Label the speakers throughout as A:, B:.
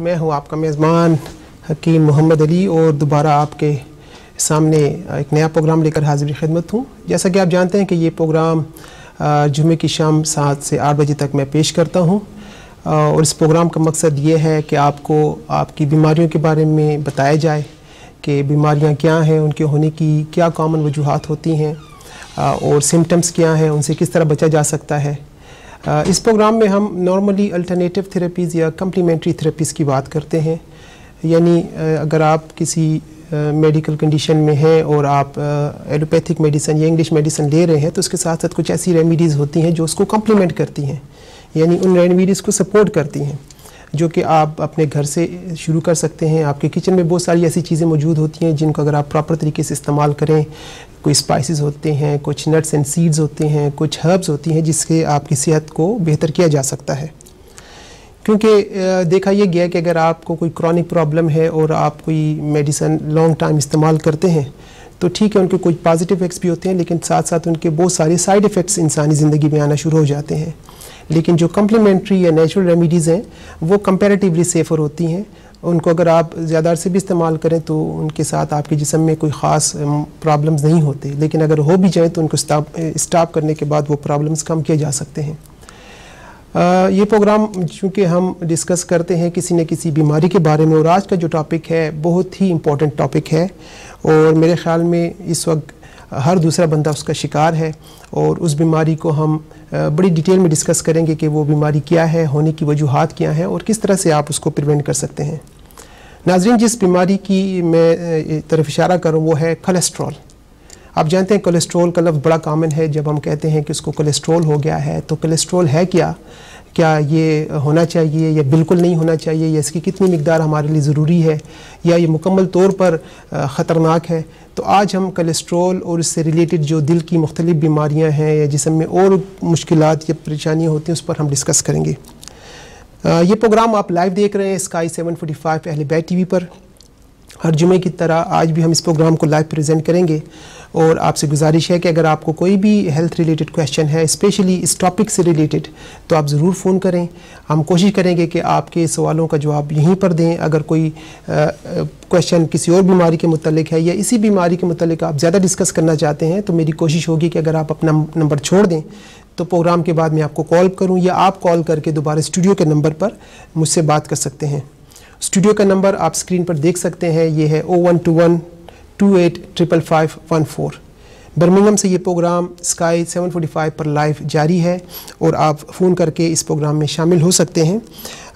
A: मैं हूँ आपका मेज़बान हकीम मोहम्मद अली और दोबारा आपके सामने एक नया प्रोग्राम लेकर हाजिर खिदमत हूँ। जैसा कि आप जानते हैं कि ये प्रोग्राम जुमे की शाम सात से आठ बजे तक मैं पेश करता हूँ। और इस प्रोग्राम का मकसद ये है कि आपको आपकी बीमारियों के बारे में बताया जाए कि बीमारियाँ क्या हैं, उनके होने की क्या कॉमन वजूहत होती हैं और सिम्टम्स क्या हैं, उनसे किस तरह बचा जा सकता है। इस प्रोग्राम में हम नॉर्मली अल्टरनेटिव थेरेपीज़ या कम्प्लीमेंट्री थेरेपीज़ की बात करते हैं। यानी अगर आप किसी मेडिकल कंडीशन में हैं और आप एलोपैथिक मेडिसिन या इंग्लिश मेडिसिन ले रहे हैं तो उसके साथ साथ कुछ ऐसी रेमिडीज़ होती हैं जो उसको कम्प्लीमेंट करती हैं। यानी उन रेमिडीज़ को सपोर्ट करती हैं, जो कि आप अपने घर से शुरू कर सकते हैं। आपके किचन में बहुत सारी ऐसी चीज़ें मौजूद होती हैं जिनको अगर आप प्रॉपर तरीके से इस्तेमाल करें कोई स्पाइसेस होते हैं, कुछ नट्स एंड सीड्स होते हैं, कुछ हर्ब्स होती हैं जिससे आपकी सेहत को बेहतर किया जा सकता है। क्योंकि देखा यह गया कि अगर आपको कोई क्रॉनिक प्रॉब्लम है और आप कोई मेडिसन लॉन्ग टाइम इस्तेमाल करते हैं तो ठीक है, उनके कुछ पॉजिटिव इफेक्ट्स भी होते हैं, लेकिन साथ साथ उनके बहुत सारे साइड इफ़ेक्ट्स इंसानी ज़िंदगी में आना शुरू हो जाते हैं। लेकिन जो कम्प्लीमेंट्री या नेचुरल रेमिडीज़ हैं, वो कंपेरेटिवली सेफ़र होती हैं उनको अगर आप ज़्यादा से भी इस्तेमाल करें तो उनके साथ आपके जिसम में कोई ख़ास प्रॉब्लम्स नहीं होते। लेकिन अगर हो भी जाए तो उनको स्टॉप करने के बाद वो प्रॉब्लम्स कम किए जा सकते हैं। आ, ये प्रोग्राम चूँकि हम डिस्कस करते हैं किसी न किसी बीमारी के बारे में और आज का जो टॉपिक है बहुत ही इम्पोर्टेंट टॉपिक है। और मेरे ख़्याल में इस वक्त हर दूसरा बंदा उसका शिकार है और उस बीमारी को हम बड़ी डिटेल में डिस्कस करेंगे कि वो बीमारी क्या है, होने की वजूहत क्या हैं और किस तरह से आप उसको प्रिवेंट कर सकते हैं। नाजरीन, जिस बीमारी की मैं तरफ़ इशारा करूँ वो है कोलेस्ट्रॉल आप जानते हैं कोलेस्ट्रॉल का लफ्ज़ बड़ा कामन है। जब हम कहते हैं कि उसको कोलेस्ट्रॉल हो गया है तो कोलेस्ट्रॉल है क्या? क्या ये होना चाहिए या बिल्कुल नहीं होना चाहिए? या इसकी कितनी मकदार हमारे लिए ज़रूरी है? या ये मुकम्मल तौर पर ख़तरनाक है? तो आज हम कोलेस्ट्रॉल और इससे रिलेटेड जो दिल की मुख्तलिफ़ बीमारियाँ हैं या जिसम में और मुश्किल या परेशानियाँ होती हैं, उस पर हम डिस्कस करेंगे। ये प्रोग्राम आप लाइव देख रहे हैं स्काई सेवन फोटी फाइव अहले बैट टी पर। हर जुमे की तरह आज भी हम इस प्रोग्राम को लाइव प्रेजेंट करेंगे। और आपसे गुजारिश है कि अगर आपको कोई भी हेल्थ रिलेटेड क्वेश्चन है स्पेशली इस टॉपिक से रिलेटेड तो आप ज़रूर फ़ोन करें। हम कोशिश करेंगे कि आपके सवालों का जवाब यहीं पर दें। अगर कोई क्वेश्चन किसी और बीमारी के मतलब है या इसी बीमारी के मतलब आप ज़्यादा डिस्कस करना चाहते हैं तो मेरी कोशिश होगी कि अगर आप अपना नंबर छोड़ दें तो प्रोग्राम के बाद मैं आपको कॉल करूँ या आप कॉल करके दोबारा स्टूडियो के नंबर पर मुझसे बात कर सकते हैं। स्टूडियो का नंबर आप स्क्रीन पर देख सकते हैं। ये है O one two one two eight triple five one four Birmingham से ये प्रोग्राम स्काई 745 पर लाइव जारी है और आप फ़ोन करके इस प्रोग्राम में शामिल हो सकते हैं।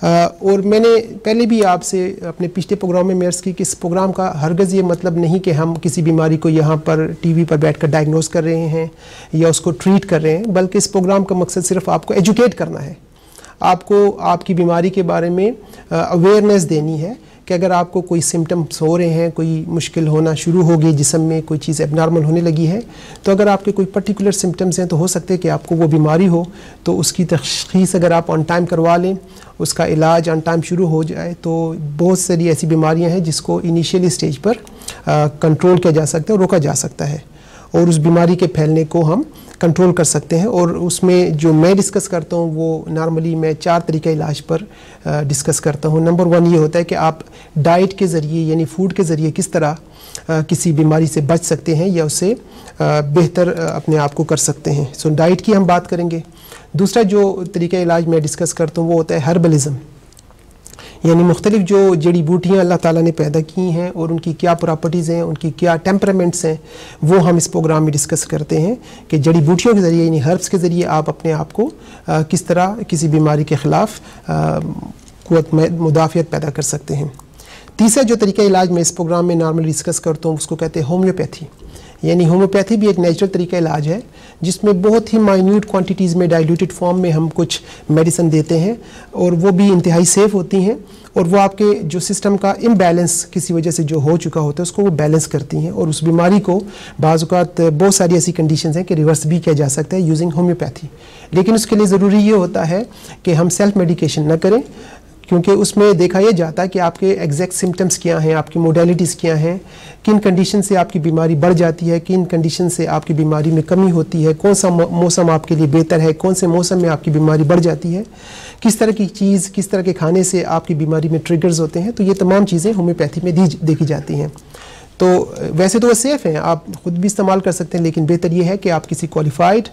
A: आ, और मैंने पहले भी आपसे अपने पिछले प्रोग्राम में मेयर्स की कि इस प्रोग्राम का हरगज़ ये मतलब नहीं कि हम किसी बीमारी को यहाँ पर टीवी पर बैठकर डायग्नोस कर रहे हैं या उसको ट्रीट कर रहे हैं बल्कि इस प्रोग्राम का मकसद सिर्फ़ आपको एजुकेट करना है। आपको आपकी बीमारी के बारे में अवेयरनेस देनी है कि अगर आपको कोई सिम्टम्स हो रहे हैं, कोई मुश्किल होना शुरू हो गई जिसम में कोई चीज़ एबनॉर्मल होने लगी है तो अगर आपके कोई पर्टिकुलर सिम्टम्स हैं तो हो सकते हैं कि आपको वो बीमारी हो तो उसकी तशीस अगर आप ऑन टाइम करवा लें, उसका इलाज ऑन टाइम शुरू हो जाए तो बहुत सारी ऐसी बीमारियाँ हैं जिसको इनिशियली स्टेज पर कंट्रोल किया जा सकता है रोका जा सकता है। और उस बीमारी के फैलने को हम कंट्रोल कर सकते हैं और उसमें जो मैं डिस्कस करता हूँ, वो नॉर्मली मैं चार तरीके इलाज पर डिस्कस करता हूँ। नंबर वन ये होता है कि आप डाइट के ज़रिए, यानी फ़ूड के ज़रिए किस तरह किसी बीमारी से बच सकते हैं या उससे बेहतर अपने आप को कर सकते हैं। सो डाइट की हम बात करेंगे। दूसरा जो तरीका इलाज मैं डिस्कस करता हूँ, वो होता है हर्बलिज़म यानी मुख्तलिफ़ जो जड़ी बूटियाँ अल्लाह ताला ने पैदा की हैं और उनकी क्या प्रॉपर्टीज़ हैं, उनकी क्या टेम्परामेंट्स हैं, वो हम इस प्रोग्राम में डिस्कस करते हैं कि जड़ी बूटियों के ज़रिए, यानी हर्ब्स के ज़रिए आप अपने आप को किस तरह किसी बीमारी के ख़िलाफ़ क़वत मुदाफ़ियत पैदा कर सकते हैं। तीसरा जो तरीका इलाज मैं इस प्रोग्राम में नॉर्मली डिस्कस करता हूँ, उसको कहते हैं होम्योपैथी यानी होम्योपैथी भी एक नेचुरल तरीका इलाज है, जिसमें बहुत ही माइन्यूट क्वांटिटीज़ में डाइल्यूटेड फॉर्म में हम कुछ मेडिसिन देते हैं और वो भी इंतहाई सेफ़ होती हैं। और वो आपके जो सिस्टम का इम्बैलेंस किसी वजह से जो हो चुका होता है, उसको वो बैलेंस करती हैं और उस बीमारी को बाज़ात बहुत सारी ऐसी कंडीशन हैं कि रिवर्स भी किया जा सकता है यूजिंग होम्योपैथी लेकिन उसके लिए ज़रूरी ये होता है कि हम सेल्फ मेडिकेशन ना करें, क्योंकि उसमें देखा यह जाता है कि आपके एग्जैक्ट सिम्टम्स क्या हैं, आपकी मोडेलिटीज़ क्या हैं, किन कंडीशन से आपकी बीमारी बढ़ जाती है, किन कंडीशन से आपकी बीमारी में कमी होती है, कौन सा मौसम आपके लिए बेहतर है, कौन से मौसम में आपकी बीमारी बढ़ जाती है। किस तरह की चीज़, किस तरह के खाने से आपकी बीमारी में ट्रिगर्स होते हैं तो ये तमाम चीज़ें होम्योपैथी में दी, देखी जाती हैं। तो वैसे तो वो सेफ़ हैं, आप ख़ुद भी इस्तेमाल कर सकते हैं, लेकिन बेहतर ये है कि आप किसी क्वालिफाइड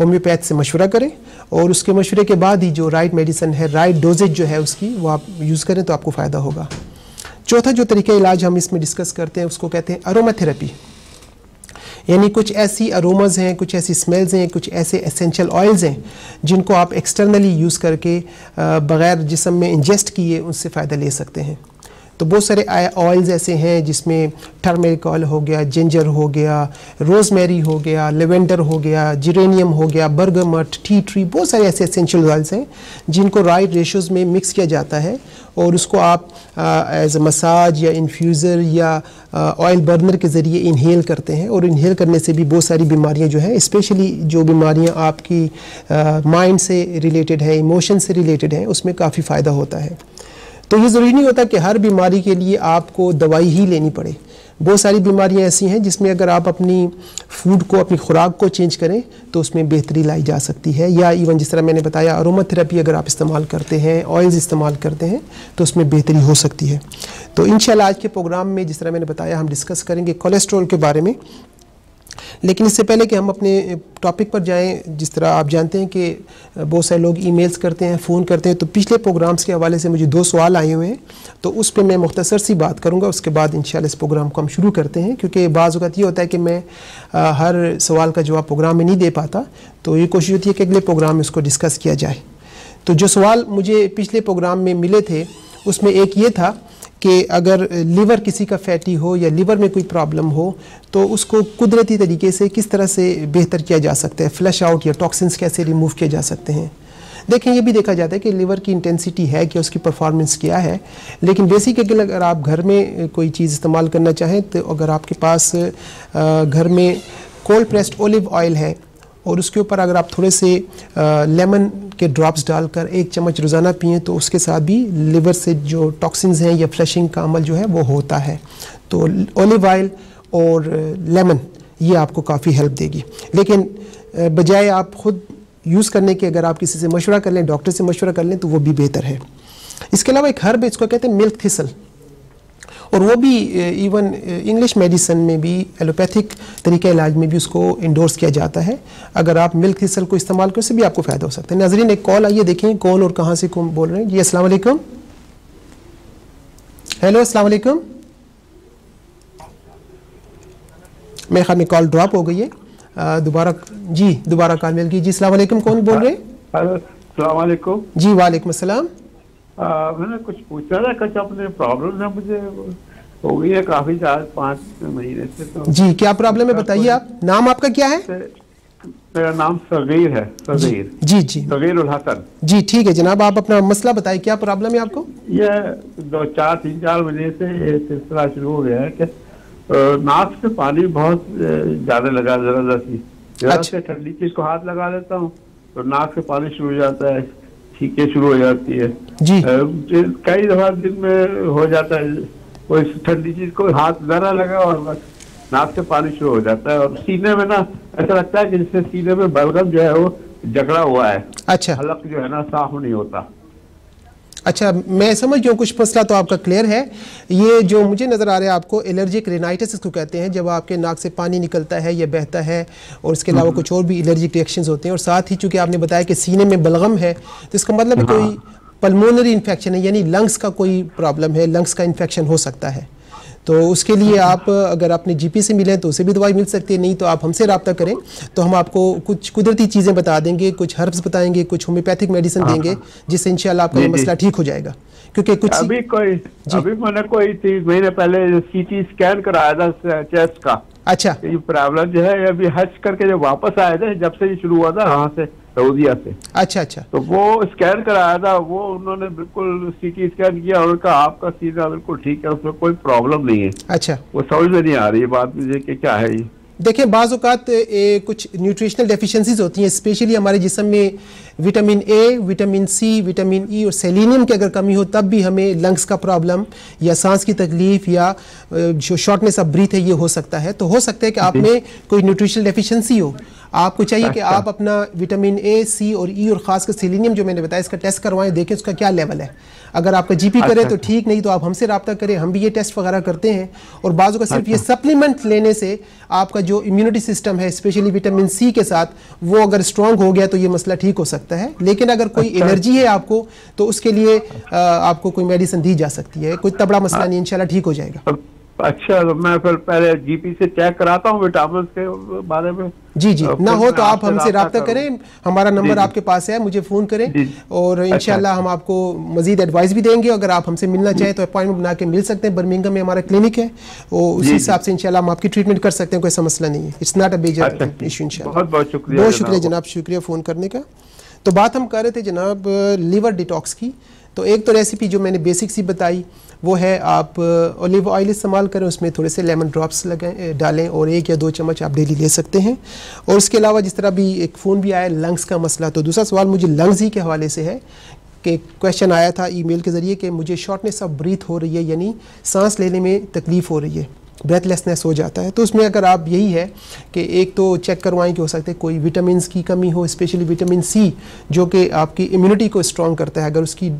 A: होम्योपैथ से मशवरा करें, और उसके मशवरे के बाद ही जो राइट मेडिसन है राइट डोजेज जो है उसकी, वो आप यूज़ करें तो आपको फ़ायदा होगा। चौथा जो तरीका इलाज हम इसमें डिस्कस करते हैं, उसको कहते हैं अरोमाथेरेपी यानी कुछ ऐसी अरोमाज हैं, कुछ ऐसी स्मेल्स हैं, कुछ ऐसे एसेंशियल ऑयल्स हैं, जिनको आप एक्सटर्नली यूज़ करके बग़ैर जिसम में इंजेस्ट किए उससे फ़ायदा ले सकते हैं। तो बहुत सारे ऑयल्स ऐसे हैं जिसमें टर्मेरिक ऑयल हो गया जिंजर हो गया रोज़मेरी हो गया लेवेंडर हो गया जिरेनियम हो गया बर्गमट टी ट्री बहुत सारे ऐसे एसेंशियल ऑयल्स हैं जिनको राइट रेशोज़ में मिक्स किया जाता है। और उसको आप एज मसाज या इन्फ्यूज़र या ऑयल बर्नर के ज़रिए इनहेल करते हैं और इनहेल करने से भी बहुत सारी बीमारियाँ जो हैं स्पेशली जो बीमारियाँ आपकी माइंड से रिलेटेड है इमोशन से रिलेटेड हैं, उसमें काफ़ी फ़ायदा होता है। तो ये ज़रूरी नहीं होता कि हर बीमारी के लिए आपको दवाई ही लेनी पड़े। बहुत सारी बीमारियाँ ऐसी हैं जिसमें अगर आप अपनी फ़ूड को, अपनी खुराक को चेंज करें तो उसमें बेहतरी लाई जा सकती है। या इवन जिस तरह मैंने बताया अरोमा थेरेपी अगर आप इस्तेमाल करते हैं ऑयल्स इस्तेमाल करते हैं तो उसमें बेहतरी हो सकती है। तो इन आज के प्रोग्राम में जिस तरह मैंने बताया, हम डिस्कस करेंगे कोलेस्ट्रॉल के बारे में। लेकिन इससे पहले कि हम अपने टॉपिक पर जाएँ जिस तरह आप जानते हैं कि बहुत सारे लोग ईमेल्स करते हैं फ़ोन करते हैं तो पिछले प्रोग्राम्स के हवाले से मुझे दो सवाल आए हुए हैं। तो उस पर मैं मुख्तसर सी बात करूँगा उसके बाद इन इस प्रोग्राम को हम शुरू करते हैं क्योंकि बाज़ अवत ये होता है कि मैं आ, हर सवाल का जवाब प्रोग्राम में नहीं दे पाता। तो ये कोशिश होती है कि अगले प्रोग्राम में उसको डिस्कस किया जाए। तो जो सवाल मुझे पिछले प्रोग्राम में मिले थे उसमें एक ये था कि अगर लीवर किसी का फैटी हो या लीवर में कोई प्रॉब्लम हो तो उसको कुदरती तरीके से किस तरह से बेहतर किया जा सकता है? फ्लश आउट या टॉक्सिन्स कैसे रिमूव किए जा सकते हैं? देखें, ये भी देखा जाता है कि लीवर की इंटेंसिटी है कि उसकी परफॉर्मेंस क्या है। लेकिन बेसिक अगर आप घर में कोई चीज़ इस्तेमाल करना चाहें तो अगर आपके पास घर में कोल्ड प्रेस्ड ओलिव ऑयल है और उसके ऊपर अगर आप थोड़े से लेमन के ड्रॉप्स डालकर एक चम्मच रोज़ाना पिए तो उसके साथ भी लिवर से जो टॉक्सिन्स हैं या फ्लशिंग का अमल जो है वो होता है। तो ओलिव ऑयल और लेमन ये आपको काफ़ी हेल्प देगी। लेकिन बजाय आप ख़ुद यूज़ करने के, अगर आप किसी से मशवरा कर लें डॉक्टर से मशवरा कर लें तो वो भी बेहतर है। इसके अलावा एक हर्ब इसको कहते हैं मिल्क थिसल और वो भी इवन इंग्लिश मेडिसन में भी एलोपैथिक तरीके इलाज में भी उसको इंडोर्स किया जाता है। अगर आप मिल्क थिसल को इस्तेमाल करें उससे भी आपको फ़ायदा हो सकता है। नाजरीन एक कॉल आइए देखें कौन और कहाँ से कौन बोल रहे हैं। जी अस्सलाम वालेकुम। हेलो अस्सलाम वालेकुम। मेरे ख्याल में कॉल ड्रॉप हो गई है। दोबारा जी दोबारा कॉल मिल गई। जी अस्सलाम वालेकुम कौन बोल रहे
B: हैं?
A: जी वालेकुम अस्सलाम।
B: मैंने कुछ पूछा था कुछ अपने प्रॉब्लम है मुझे हो गई है काफ़ी चार पाँच महीने से तो।
A: जी क्या प्रॉब्लम है बताइए आप। नाम आपका क्या है?
B: मेरा नाम सगीर है सगीर।
A: जी जी
B: सगीर उल हसन
A: जी ठीक है जनाब आप अपना मसला बताइए क्या प्रॉब्लम है आपको?
B: ये दो चार तीन चार महीने से ये सिलसिला शुरू हो गया है कि नाक से पानी बहुत ज़्यादा लगा जरा जरा सी जरा अच्छा। से ठंडी चीज़ को हाथ लगा लेता हूँ तो नाक से पानी शुरू हो जाता है। छीके शुरू हो जाती है।
A: जी।
B: कई दफ़ा दिन में हो जाता है। कोई ठंडी चीज़ कोई हाथ जरा लगा और बस नाक से पानी शुरू हो जाता है। और सीने में ना ऐसा लगता है कि जिससे सीने में बलगम जो है वो जकड़ा हुआ है।
A: अच्छा।
B: हलक जो है ना साफ़ नहीं होता।
A: अच्छा मैं समझ गया कुछ मसला तो आपका क्लियर है। ये जो मुझे नज़र आ रहा है आपको एलर्जिक रेनाइटिस इसको कहते हैं जब आपके नाक से पानी निकलता है या बहता है और इसके अलावा हम्म। कुछ और भी एलर्जिक रिएक्शन होते हैं और साथ ही चूँकि आपने बताया कि सीने में बलगम है तो इसका मतलब है। कोई पलमोनरी इन्फेक्शन है यानी लंग्स का कोई प्रॉब्लम है लंग्स का इन्फेक्शन हो सकता है। तो उसके लिए आप अगर अपने जीपी से मिलें तो उसे भी दवाई मिल सकती है नहीं तो आप हमसे रबता करें तो हम आपको कुछ कुदरती चीज़ें बता देंगे कुछ हर्ब्स बताएँगे कुछ होम्योपैथिक मेडिसिन हाँ, देंगे हाँ। जिससे इंशाल्लाह आपका मसला ठीक हो जाएगा। क्योंकि कुछ
B: अभी कोई अभी मैंने कोई तीन महीने पहले सीटी स्कैन कराया था चेस्ट का।
A: अच्छा।
B: ये प्रॉब्लम जो है अभी हज करके जब वापस आए थे जब से ये शुरू हुआ था वहाँ से। सऊदिया से
A: अच्छा अच्छा।
B: तो वो स्कैन कराया था वो उन्होंने बिल्कुल सीटी स्कैन किया और उनका आपका सीधा बिल्कुल ठीक है उसमें कोई प्रॉब्लम नहीं है।
A: अच्छा।
B: वो समझ में नहीं आ रही है बात मुझे कि क्या है ये।
A: देखिए बाज़ात कुछ न्यूट्रिशनल डेफिशिएंसीज होती हैं स्पेशली हमारे जिसम में vitamin A vitamin C vitamin E और सेलिनियम की अगर कमी हो तब भी हमें लंग्स का प्रॉब्लम या सांस की तकलीफ़ या जो शॉर्टनेस ऑफ़ ब्रीथ है ये हो सकता है। तो हो सकता है कि आप में कोई न्यूट्रिशनल डेफिशिएंसी हो आपको चाहिए कि। आप अपना विटामिन ए सी और ई और खासकर सिलीनियम जो मैंने बताया इसका टेस्ट करवाएँ देखें उसका क्या लेवल है। अगर आपका जीपी करे
B: अच्छा,
A: तो ठीक नहीं तो आप हमसे रब्ता करें हम भी ये टेस्ट वगैरह करते हैं। और बाजू का सिर्फ़ ये सप्लीमेंट लेने से आपका जो इम्यूनिटी सिस्टम है स्पेशली विटामिन सी के साथ वो अगर स्ट्रांग हो गया तो ये मसला ठीक हो सकता है। लेकिन अगर कोई। एनर्जी है आपको तो उसके लिए आपको कोई मेडिसिन दी जा सकती है। कोई तबड़ा मसला नहीं इंशाल्लाह ठीक हो जाएगा।
B: अच्छा तो मैं फिर पहले जीपी से चेक कराता हूँ विटामिन के बारे में।
A: जी जी। ना हो तो आप हमसे
B: रब्ता करें।
A: हमारा नंबर आपके पास है मुझे फ़ोन करें। और
B: अच्छा।
A: इंशाल्लाह हम आपको मजीद एडवाइस भी देंगे। अगर आप हमसे मिलना चाहें तो अपॉइंटमेंट बना के मिल सकते हैं। बर्मिंगम में हमारा क्लिनिक है। और उसी हिसाब से इंशाल्लाह हम आपकी ट्रीटमेंट कर सकते हैं कोई समस्या नहीं है। इट्स नॉट अ
B: अच्छा,
A: मेजर इशू इंशाल्लाह।
B: बहुत बहुत शुक्रिया
A: बहुत शुक्रिया।
B: जनाब।
A: शुक्रिया फ़ोन करने का। तो बात हम कर रहे थे जनाब लीवर डिटॉक्स की। तो एक तो रेसिपी जो मैंने बेसिक सी बताई, वो है आप ओलिव ऑयल इस्तेमाल करें, उसमें थोड़े से लेमन ड्रॉप्स लगाएँ डालें और एक या दो चम्मच आप डेली ले सकते हैं। और उसके अलावा जिस तरह भी एक फ़ोन भी आया लंग्स का मसला तो दूसरा सवाल मुझे लंग्स ही के हवाले से है कि क्वेश्चन आया था ईमेल के ज़रिए कि मुझे शॉर्टनेस ऑफ़ ब्रीथ हो रही है, यानी सांस लेने में तकलीफ़ हो रही है। ब्रेथलेसनेस हो जाता है। तो उसमें अगर आप यही है कि एक तो चेक करवाएँ कि हो सकता कोई विटामिन की कमी हो स्पेशली विटामिन सी जो कि आपकी इम्यूनिटी को स्ट्रॉन्ग करता है। अगर उसकी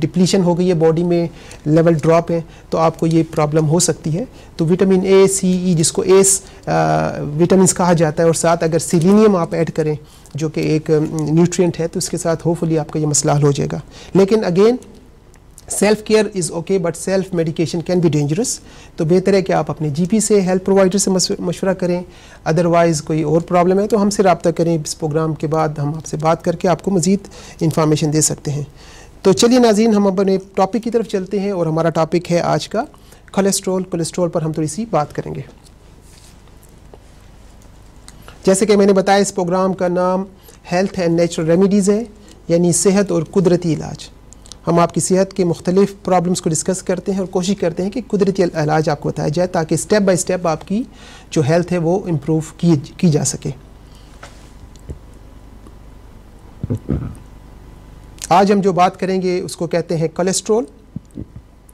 A: डिप्लीशन हो गई है बॉडी में लेवल ड्रॉप है तो आपको ये प्रॉब्लम हो सकती है। तो विटामिन ए सी ई जिसको एस विटामिन कहा जाता है, और साथ अगर सिलीनियम आप ऐड करें, जो कि एक न्यूट्रिएंट है तो उसके साथ होपफुली आपका ये मसला हल हो जाएगा। लेकिन again self care is okay but self medication can be dangerous तो बेहतर है कि आप अपने जीपी से हेल्थ प्रोवाइडर से मशवरा करें। अदरवाइज़ कोई और प्रॉब्लम है तो हमसे रब्ता करें। इस प्रोग्राम के बाद हम आपसे बात करके आपको मज़ीद इंफॉर्मेशन दे सकते हैं। तो चलिए नाजीन हम अपने टॉपिक की तरफ़ चलते हैं और हमारा टॉपिक है आज का कोलेस्ट्रॉल कोलेस्ट्रॉल पर हम थोड़ी सी बात करेंगे। जैसे कि मैंने बताया, इस प्रोग्राम का नाम हेल्थ एंड नेचुरल रेमेडीज़ है, यानी सेहत और कुदरती इलाज। हम आपकी सेहत के मुख्तलिफ़ प्रॉब्लम्स को डिस्कस करते हैं और कोशिश करते हैं कि कुदरती इलाज आपको बताया जाए ताकि स्टेप बाई स्टेप आपकी जो हेल्थ है वो इम्प्रूव की की जा सके। आज हम जो बात करेंगे उसको कहते हैं कोलेस्ट्रॉल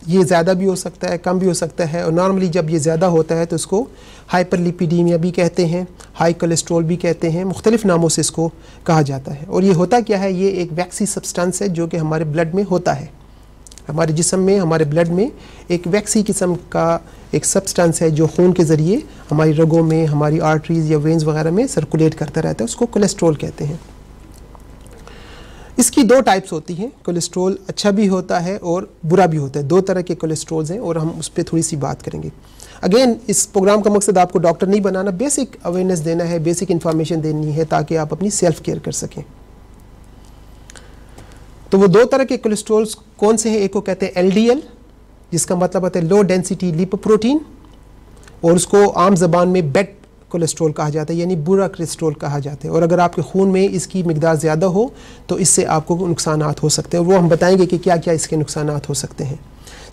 A: ये ज़्यादा भी हो सकता है, कम भी हो सकता है और नॉर्मली जब ये ज़्यादा होता है तो इसको हाइपरलिपिडीमिया भी कहते हैं, हाई कोलेस्ट्रॉल भी कहते हैं, मुख्तलिफ़ नामों से इसको कहा जाता है। और ये होता क्या है? ये एक वैक्सी सब्सटेंस है जो कि हमारे ब्लड में होता है। हमारे जिसम में, हमारे ब्लड में एक वैक्सी किस्म का एक सब्सटेंस है जो खून के ज़रिए हमारी रगों में, हमारी आर्टरीज या वेंस वगैरह में सर्कुलेट करता रहता है, उसको कोलेस्ट्रॉल कहते हैं। इसकी दो टाइप्स होती हैं कोलेस्ट्रॉल अच्छा भी होता है और बुरा भी होता है। दो तरह के कोलेस्ट्रॉल्स हैं और हम उस पर थोड़ी सी बात करेंगे। अगेन इस प्रोग्राम का मकसद आपको डॉक्टर नहीं बनाना बेसिक अवेयरनेस देना है बेसिक इन्फॉर्मेशन देनी है ताकि आप अपनी सेल्फ केयर कर सकें। तो वो दो तरह के कोलेस्ट्रोल्स कौन से हैं? एक को कहते हैं एलडीएल जिसका मतलब होता है लो डेंसिटी लिपोप्रोटीन और उसको आम जबान में बेड कोलेस्ट्रॉल कहा जाता है, यानी बुरा कोलेस्ट्रोल कहा जाता है। और अगर आपके खून में इसकी मकदार ज़्यादा हो तो इससे आपको नुकसान हो सकते हैं। वो हम बताएँगे कि क्या क्या इसके नुकसान हो सकते हैं।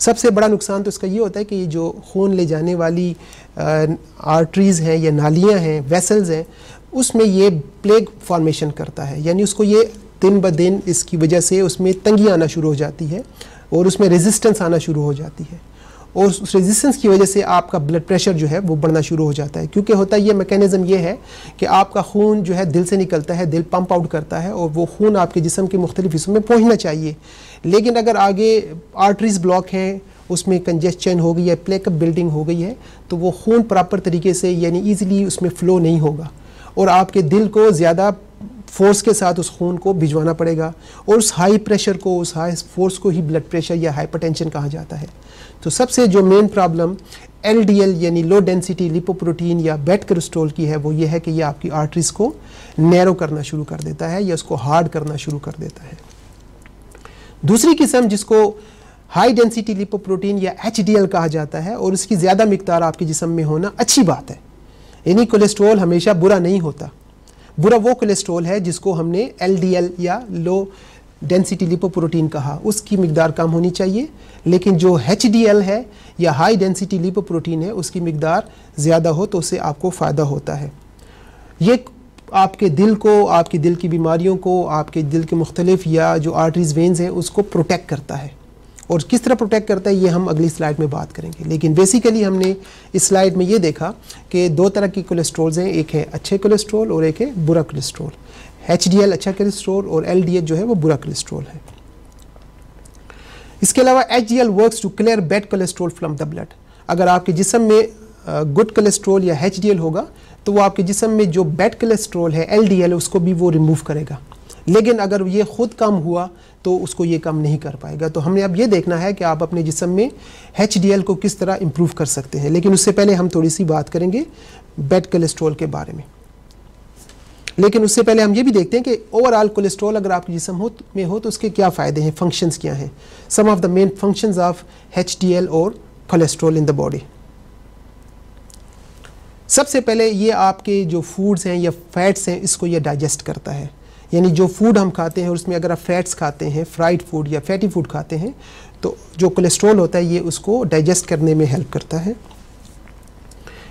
A: सबसे बड़ा नुकसान तो इसका ये होता है कि ये जो खून ले जाने वाली आर्टरीज़ हैं या नालियाँ हैं वेसल्स हैं, उसमें ये प्लेग फॉर्मेशन करता है। यानी उसको ये दिन ब दिन इसकी वजह से उसमें तंगी आना शुरू हो जाती है और उसमें रेजिस्टेंस आना शुरू हो जाती है। और उस रेजिस्टेंस की वजह से आपका ब्लड प्रेशर जो है वो बढ़ना शुरू हो जाता है। क्योंकि होता ये मैकेनिज़्म ये है कि आपका खून जो है दिल से निकलता है, दिल पंप आउट करता है और वो खून आपके जिसम के मुख्तलिफ़ हिस्सों में पहुँचना चाहिए। लेकिन अगर आगे आर्टरीज ब्लॉक हैं, उसमें कंजेस्चन हो गई है प्लेकअप बिल्डिंग हो गई है तो वो खून प्रॉपर तरीके से यानी ईजिली उसमें फ़्लो नहीं होगा। और आपके दिल को ज़्यादा फोर्स के साथ उस खून को भिजवाना पड़ेगा और उस हाई प्रेशर को, उस हाई फोर्स को ही ब्लड प्रेशर या हाइपरटेंशन कहा जाता है। तो सबसे जो मेन प्रॉब्लम एलडीएल यानी लो डेंसिटी लिपोप्रोटीन या बेट कोलेस्ट्रॉल की है, वो ये है कि ये आपकी आर्टरीज को नैरो करना शुरू कर देता है या उसको हार्ड करना शुरू कर देता है। दूसरी किस्म जिसको हाई डेंसिटी लिपोप्रोटीन या एचडीएल कहा जाता है और उसकी ज़्यादा मकदार आपके जिसम में होना अच्छी बात है। यानी कोलेस्ट्रॉल हमेशा बुरा नहीं होता। बुरा वो कोलेस्ट्रॉल है जिसको हमने एलडीएल या लो डेंसिटी लिपोप्रोटीन कहा, उसकी मकदार कम होनी चाहिए, लेकिन जो एच है या हाई डेंसिटी लिपोप्रोटीन है, उसकी मकदार ज़्यादा हो तो उससे आपको फ़ायदा होता है। ये आपके दिल को, आपके दिल की बीमारियों को, आपके दिल के मुख्तलिफ़ या जो आर्टरीज वेंस हैं, उसको प्रोटेक्ट करता है। और किस तरह प्रोटेक्ट करता है, ये हम अगली स्लाइड में बात करेंगे। लेकिन बेसिकली हमने इस स्लाइड में ये देखा कि दो तरह की कोलेस्ट्रोल्स हैं, एक है अच्छे कोलेस्ट्रोल और एक है बुरा कोलेस्ट्रोल HDL अच्छा कोलेस्ट्रोल और LDL जो है वो बुरा कोलेस्ट्रोल है। इसके अलावा H D L work to clear bad cholesterol from the blood अगर आपके जिसम में गुड कोलेस्ट्रोल या HDL होगा तो वो आपके जिसम में जो बैड कोलेस्ट्रोल है एल डी एल उसको भी वो रिमूव करेगा। लेकिन अगर ये खुद कम हुआ तो उसको ये कम नहीं कर पाएगा। तो हमने अब ये देखना है कि आप अपने जिसम में एच को किस तरह इम्प्रूव कर सकते हैं। लेकिन उससे पहले हम थोड़ी सी बात करेंगे बेड कोलेस्ट्रोल के बारे में। लेकिन उससे पहले हम ये भी देखते हैं कि ओवरऑल कोलेस्ट्रॉल अगर आपके जिसम हो में हो तो उसके क्या फ़ायदे हैं फ़ंक्शंस क्या हैं? Some of the main functions of HDL और कोलेस्ट्रॉल इन द बॉडी सबसे पहले ये आपके जो फूड्स हैं या फैट्स हैं, इसको ये डाइजेस्ट करता है। यानी जो फ़ूड हम खाते हैं और उसमें अगर आप फैट्स खाते हैं फ्राइड फ़ूड या फैटी फ़ूड खाते हैं तो जो कोलेस्ट्रॉल होता है, ये उसको डाइजेस्ट करने में हेल्प करता है।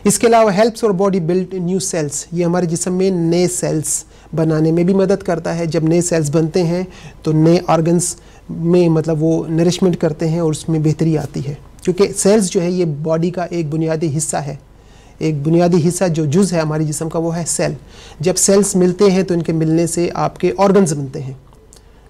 A: इसके अलावा हेल्प्स और बॉडी बिल्ड न्यू सेल्स ये हमारे जिसम में नए सेल्स बनाने में भी मदद करता है। जब नए सेल्स बनते हैं तो नए ऑर्गन्स में मतलब वो नरिशमेंट करते हैं और उसमें बेहतरी आती है। क्योंकि सेल्स जो है, ये बॉडी का एक बुनियादी हिस्सा है। एक बुनियादी हिस्सा जो जुज़ है हमारे जिसम का, वो है सेल जब सेल्स मिलते हैं तो इनके मिलने से आपके ऑर्गन्स बनते हैं।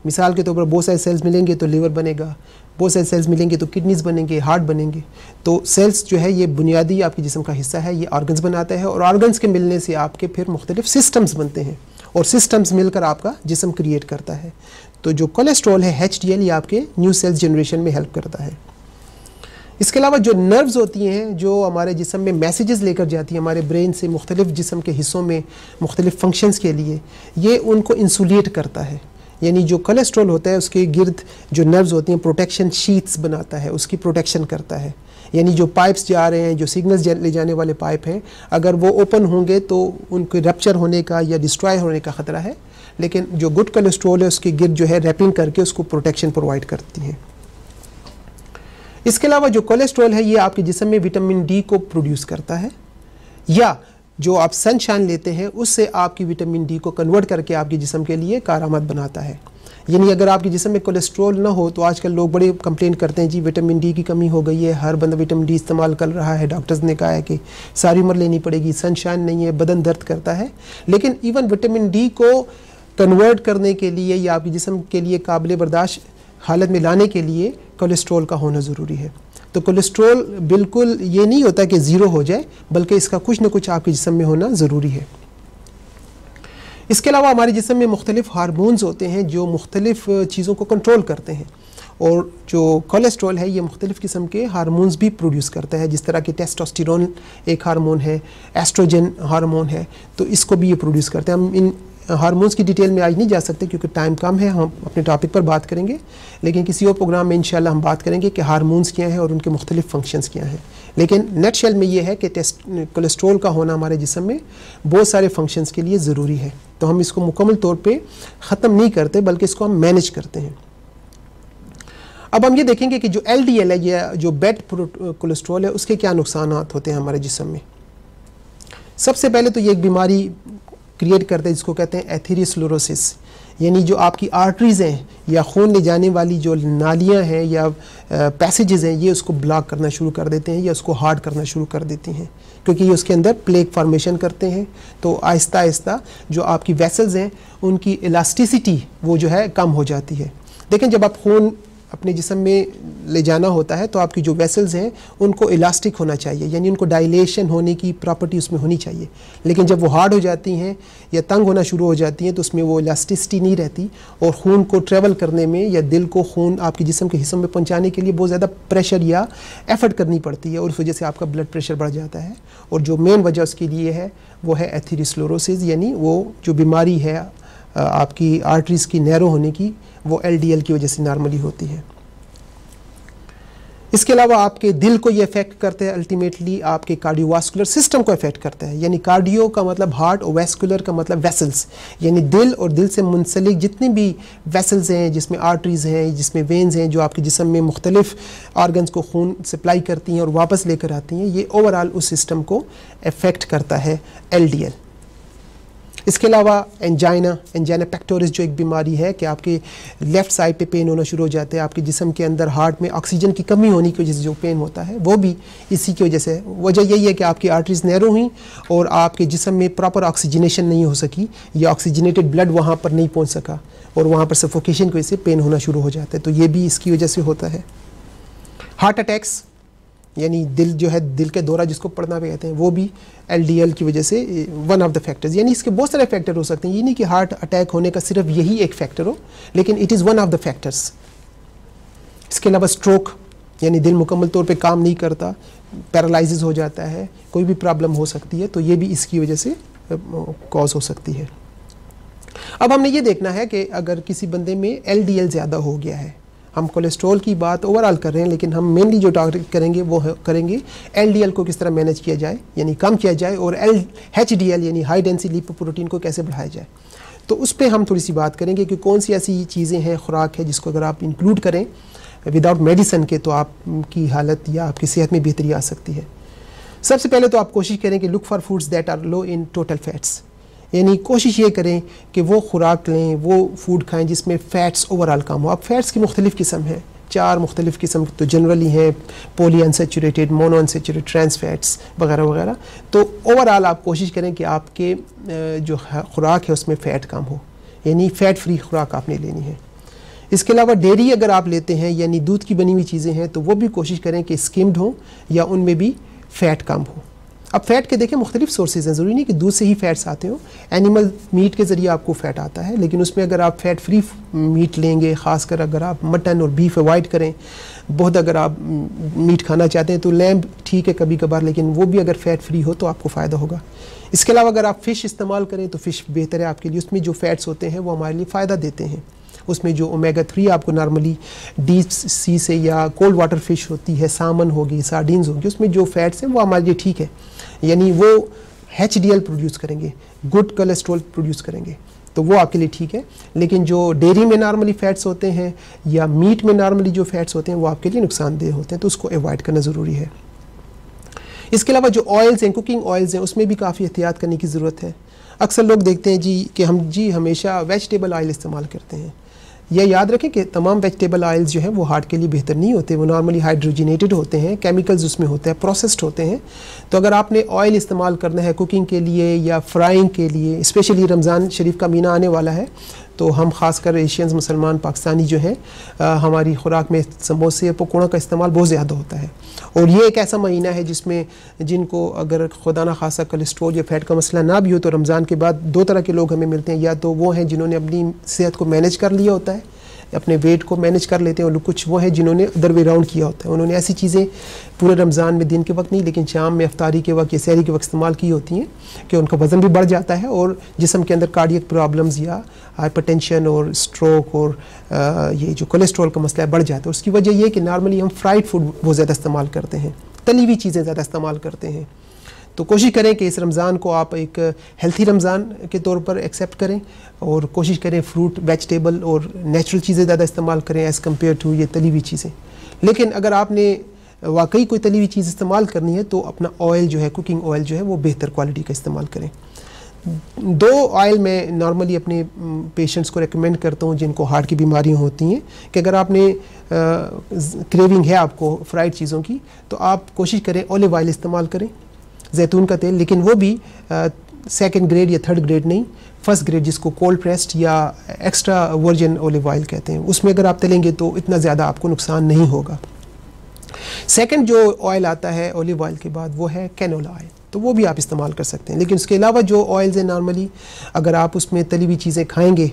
A: मिसाल के तौर पर बहुत सारे सेल्स मिलेंगे तो लिवर बनेगा, बहुत सारे सेल्स मिलेंगे तो किडनीज बनेंगे हार्ट बनेंगे। तो सेल्स जो है, ये बुनियादी आपके जिसम का हिस्सा है, ये ऑर्गन्स बनाता है और ऑर्गन्स के मिलने से आपके फिर मुख्तलिफ़ सिस्टम्स बनते हैं और सिस्टम्स मिलकर आपका जिसम क्रिएट करता है। तो जो कोलेस्ट्रॉल है एच डी एल ये आपके न्यू सेल्स जनरेशन में हेल्प करता है। इसके अलावा जो नर्व्स होती हैं, जो हमारे जिसम में मैसेजेस लेकर जाती हैं, हमारे ब्रेन से मुख्तलिफ़ जिसम के हिस्सों में मुख्तलिफ़ फ़ंक्शंस के लिए, ये उनको इंसुलेट करता है। यानी जो कोलेस्ट्रॉल होता है, उसके गिर्द जो नर्व्स होती हैं प्रोटेक्शन शीट्स बनाता है, उसकी प्रोटेक्शन करता है। यानी जो पाइप्स जा रहे हैं, जो सिग्नल्स ले जाने वाले पाइप हैं, अगर वो ओपन होंगे तो उनके रप्चर होने का या डिस्ट्रॉय होने का ख़तरा है, लेकिन जो गुड कोलेस्ट्रॉल है, उसके गिर्द जो है रैपिंग करके उसको प्रोटेक्शन प्रोवाइड करती है। इसके अलावा जो कोलेस्ट्रॉल है, ये आपके जिसम में विटामिन डी को प्रोड्यूस करता है, या जो आप सनशाइन लेते हैं, उससे आपकी विटामिन डी को कन्वर्ट करके आपके जिसम के लिए कारामद बनाता है। यानी अगर आपके जिसम में कोलेस्ट्रॉल ना हो तो आजकल लोग बड़े कंप्लेन करते हैं, जी विटामिन डी की कमी हो गई है, हर बंदा विटामिन डी इस्तेमाल कर रहा है। डॉक्टर्स ने कहा है कि सारी उम्र लेनी पड़ेगी सनशाइन नहीं है, बदन दर्द करता है। लेकिन इवन विटामिन डी को कन्वर्ट करने के लिए या आपके जिसम के लिए काबिल बर्दाश्त हालत में लाने के लिए कोलेस्ट्रॉल का होना ज़रूरी है। तो कोलेस्ट्रॉल बिल्कुल ये नहीं होता कि ज़ीरो हो जाए, बल्कि इसका कुछ ना कुछ आपके जिसम में होना ज़रूरी है। इसके अलावा हमारे जिसम में मुख्तलिफ़ हारमोन्स होते हैं जो मुख्तलिफ़ चीज़ों को कंट्रोल करते हैं। और जो कोलेस्ट्रॉल है, ये मुख्तलिफ़ किस्म के हारमोन्स भी प्रोड्यूस करता है। जिस तरह की टेस्टोस्टेरोन एक हारमोन है एस्ट्रोजन हारमोन है तो इसको भी ये प्रोड्यूस करते हैं। हम इन हारमोन्स की डिटेल में आज नहीं जा सकते क्योंकि टाइम कम है, हम अपने टॉपिक पर बात करेंगे। लेकिन किसी और प्रोग्राम में इंशाल्लाह हम बात करेंगे कि हारमोन्स क्या हैं और उनके मुख्तलिफ़ फ़ंक्शंस क्या हैं। लेकिन नेट शेल में ये है कि टेस्ट कोलेस्ट्रोल का होना हमारे जिसम में बहुत सारे फ़ंक्शंस के लिए ज़रूरी है। तो हम इसको मुकम्मल तौर पर ख़त्म नहीं करते, बल्कि इसको हम मैनेज करते हैं। अब हम ये देखेंगे कि जो एल डी एल है, या जो बेड कोलेस्ट्रोल है, उसके क्या नुकसान होते हैं हमारे जिसम में। सबसे पहले तो ये एक बीमारी क्रिएट करते हैं, जिसको कहते हैं एथीरिसलोरोसिस यानी जो आपकी आर्टरीज़ हैं, या खून ले जाने वाली जो नालियाँ हैं, या पैसेजेस हैं, ये उसको ब्लॉक करना शुरू कर देते हैं, या उसको हार्ड करना शुरू कर देती हैं। क्योंकि ये उसके अंदर प्लेग फॉर्मेशन करते हैं। तो आहिस्ता आहिस्ता जो आपकी वेसल्स हैं, उनकी इलास्टिसिटी वो जो है कम हो जाती है। देखें, जब आप खून अपने जिसम में ले जाना होता है तो आपकी जो वेसल्स हैं, उनको इलास्टिक होना चाहिए, यानी उनको डायलेशन होने की प्रॉपर्टी उसमें होनी चाहिए। लेकिन जब वो हार्ड हो जाती हैं या तंग होना शुरू हो जाती हैं तो उसमें वो इलास्टिसिटी नहीं रहती और खून को ट्रेवल करने में या दिल को खून आपके जिसम के हिस्सों में पहुँचाने के लिए बहुत ज़्यादा प्रेशर या एफर्ट करनी पड़ती है और उस वजह से आपका ब्लड प्रेशर बढ़ जाता है। और जो मेन वजह उसके लिए है, वो है एथीरिसलोरोसिस यानी वो जो बीमारी है आपकी आर्टरीज़ की नैरो होने की वो एलडीएल की वजह से नॉर्मली होती है। इसके अलावा आपके दिल को ये इफ़ेक्ट करते हैं अल्टीमेटली आपके कार्डियोवास्कुलर सिस्टम को इफ़ेक्ट करते हैं। यानी कार्डियो का मतलब हार्ट और वेस्कुलर का मतलब वेसल्स यानी दिल और दिल से मुंसलिक जितने भी वेसल्स हैं, जिसमें आर्टरीज़ हैं, जिसमें वेंस हैं, जो आपके जिसम में मुख्तलिफ़ आर्गन्स को खून सप्लाई करती हैं और वापस लेकर आती हैं, ये ओवरऑल उस सिस्टम को इफ़ेक्ट करता है एलडीएल इसके अलावा एंजाइना एंजाइना पेक्टोरिस जो एक बीमारी है कि आपके लेफ़्ट साइड पे पेन होना शुरू हो जाता है, आपके जिसम के अंदर हार्ट में ऑक्सीजन की कमी होने की वजह से जो पेन होता है, वो भी इसी की वजह से वजह यही है कि आपकी आर्टरीज नैरो हुई और आपके जिसम में प्रॉपर ऑक्सीजनेशन नहीं हो सकी, या ऑक्सीजनेटेड ब्लड वहाँ पर नहीं पहुँच सका और वहाँ पर सफोकेशन की वजह से पेन होना शुरू हो जाता है। तो ये भी इसकी वजह से होता है। हार्ट अटैक्स यानी दिल जो है, दिल के दौरा जिसको पढ़ना भी कहते हैं, वो भी एलडीएल की वजह से वन ऑफ़ द फैक्टर्स यानी इसके बहुत सारे फैक्टर हो सकते हैं। ये नहीं कि हार्ट अटैक होने का सिर्फ़ यही एक फैक्टर हो, लेकिन it is one of the factors इसके अलावा स्ट्रोक यानी दिल मुकम्मल तौर पे काम नहीं करता पैरालाइज हो जाता है, कोई भी प्रॉब्लम हो सकती है तो ये भी इसकी वजह से कॉज हो सकती है। अब हमने ये देखना है कि अगर किसी बंदे में एलडीएल ज़्यादा हो गया है हम कोलेस्ट्रॉल की बात ओवरऑल कर रहे हैं, लेकिन हम मेनली जो टारगेट करेंगे वो करेंगे एलडीएल को किस तरह मैनेज किया जाए, यानी कम किया जाए, और एल एच यानी हाई डेंसी लिपोप्रोटीन को कैसे बढ़ाया जाए। तो उस पर हम थोड़ी सी बात करेंगे कि कौन सी ऐसी चीज़ें हैं, खुराक है जिसको अगर आप इंक्लूड करें विदाउट मेडिसन के तो आपकी हालत या आपकी सेहत में बेहतरी आ सकती है। सबसे पहले तो आप कोशिश करें कि look for foods that are low in total fats यानी कोशिश ये करें कि वो खुराक लें, वो फ़ूड खाएँ जिसमें फ़ैट्स ओवरऑल कम हो। अब फैट्स की मुख्तलिफ़ किस्म है। चार मुख्तलिफ़ किस्म तो जनरली हैं polyunsaturated monounsaturated trans fats वगैरह वगैरह। तो ओवरऑल आप कोशिश करें कि आपके जो खुराक है उसमें फ़ैट कम हो। यानी फ़ैट फ्री खुराक आपने लेनी है। इसके अलावा डेयरी अगर आप लेते हैं, यानी दूध की बनी हुई चीज़ें हैं तो वो भी कोशिश करें कि स्किम्ड हो या उनमें भी फ़ैट कम हो। अब फैट के देखें मुख्तलिफ़ सोर्सेज हैं। ज़रूरी नहीं कि दूध से ही फैट्स आते हो। एनिमल मीट के ज़रिए आपको फ़ैट आता है। लेकिन उसमें अगर आप फैट फ्री मीट लेंगे, ख़ासकर अगर आप मटन और बीफ अवॉइड करें, बहुत अगर आप मीट खाना चाहते हैं तो लैम्ब ठीक है कभी कभार लेकिन वो भी अगर फ़ैट फ्री हो तो आपको फ़ायदा होगा। इसके अलावा अगर आप फ़िश इस्तेमाल करें तो फ़िश बेहतर है आपके लिए। उसमें जो फ़ैट्स होते हैं, वो हमारे लिए फ़ायदा देते हैं। उसमें जो ओमेगा थ्री आपको नॉर्मली डीप सी से या कोल्ड वाटर फ़िश होती है सामन होगी सार्डीन्स होगी, उसमें जो फैट्स हैं, वो हमारे लिए ठीक है। यानी वो एचडीएल प्रोड्यूस करेंगे गुड कोलेस्ट्रॉल प्रोड्यूस करेंगे। तो वो आपके लिए ठीक है। लेकिन जो डेयरी में नॉर्मली फैट्स होते हैं या मीट में नॉर्मली जो फैट्स होते हैं, वो आपके लिए नुकसानदेह होते हैं। तो उसको अवॉइड करना ज़रूरी है। इसके अलावा जो ऑयल्स हैं कुकिंग ऑयल्स हैं, उसमें भी काफ़ी एहतियात करने की ज़रूरत है। अक्सर लोग देखते हैं जी कि हम, जी हमेशा वेजिटेबल ऑयल इस्तेमाल करते हैं। यह याद रखें कि तमाम वेजिटेबल ऑयल्स जो हैं, वो हार्ट के लिए बेहतर नहीं होते। वो नॉर्मली हाइड्रोजिनेटेड होते हैं केमिकल्स उसमें होते हैं प्रोसेस्ड होते हैं। तो अगर आपने ऑयल इस्तेमाल करना है कुकिंग के लिए या फ्राइंग के लिए स्पेशली रमज़ान शरीफ का मीना आने वाला है तो हम खासकर एशियंस, मुसलमान, पाकिस्तानी जो हैं हमारी खुराक में समोसे पकौड़ों का इस्तेमाल बहुत ज़्यादा होता है। और ये एक ऐसा महीना है जिसमें जिनको अगर खुदा ना खासा कोलेस्ट्रोल या फैट का मसला ना भी हो तो रमज़ान के बाद दो तरह के लोग हमें मिलते हैं। या तो वो हैं जिन्होंने अपनी सेहत को मैनेज कर लिया होता है अपने वेट को मैनेज कर लेते हैं और कुछ वो है जिन्होंने अदर वे राउंड किया होता है। उन्होंने ऐसी चीज़ें पूरे रमज़ान में दिन के वक्त नहीं लेकिन शाम में अफ्तारी के वक्त या सैरी के वक्त इस्तेमाल की होती हैं कि उनका वज़न भी बढ़ जाता है और जिसम के अंदर कार्डियक प्रॉब्लम्स या हाइपरटेंशन और स्ट्रोक और आ, ये जो कोलेस्ट्रॉल का मसला है बढ़ जाता है। उसकी वजह यह कि नॉर्मली हम फ्राइड फ़ूड बहुत ज़्यादा इस्तेमाल करते हैं तली हुई चीज़ें ज़्यादा इस्तेमाल करते हैं। तो कोशिश करें कि इस रमज़ान को आप एक हेल्थी रमज़ान के तौर पर एक्सेप्ट करें और कोशिश करें फ्रूट वेजिटेबल और नेचुरल चीज़ें ज़्यादा इस्तेमाल करें एज़ कंपेयर टू ये तली हुई चीज़ें। लेकिन अगर आपने वाकई कोई तली हुई चीज़ इस्तेमाल करनी है तो अपना ऑयल जो है कुकिंग ऑयल जो है, वो बेहतर क्वालिटी का इस्तेमाल करें। दो ऑयल मैं नॉर्मली अपने पेशेंट्स को रेकमेंड करता हूँ जिनको हार्ट की बीमारियाँ होती हैं कि अगर आपने क्रेविंग है आपको फ्राइड चीज़ों की तो आप कोशिश करें ऑलिव ऑयल इस्तेमाल करें। जैतून का तेल, लेकिन वो भी सेकेंड ग्रेड या थर्ड ग्रेड नहीं फ़र्स्ट ग्रेड जिसको कोल्ड प्रेस्ड या एक्स्ट्रा वर्जन ओलिव ऑयल कहते हैं, उसमें अगर आप तलेंगे तो इतना ज़्यादा आपको नुकसान नहीं होगा। सेकेंड जो ऑयल आता है ओलिव ऑयल के बाद, वो है कैनोला ऑयल तो वो भी आप इस्तेमाल कर सकते हैं। लेकिन उसके अलावा जो ऑयल्स हैं नॉर्मली अगर आप उसमें तली हुई चीज़ें खाएँगे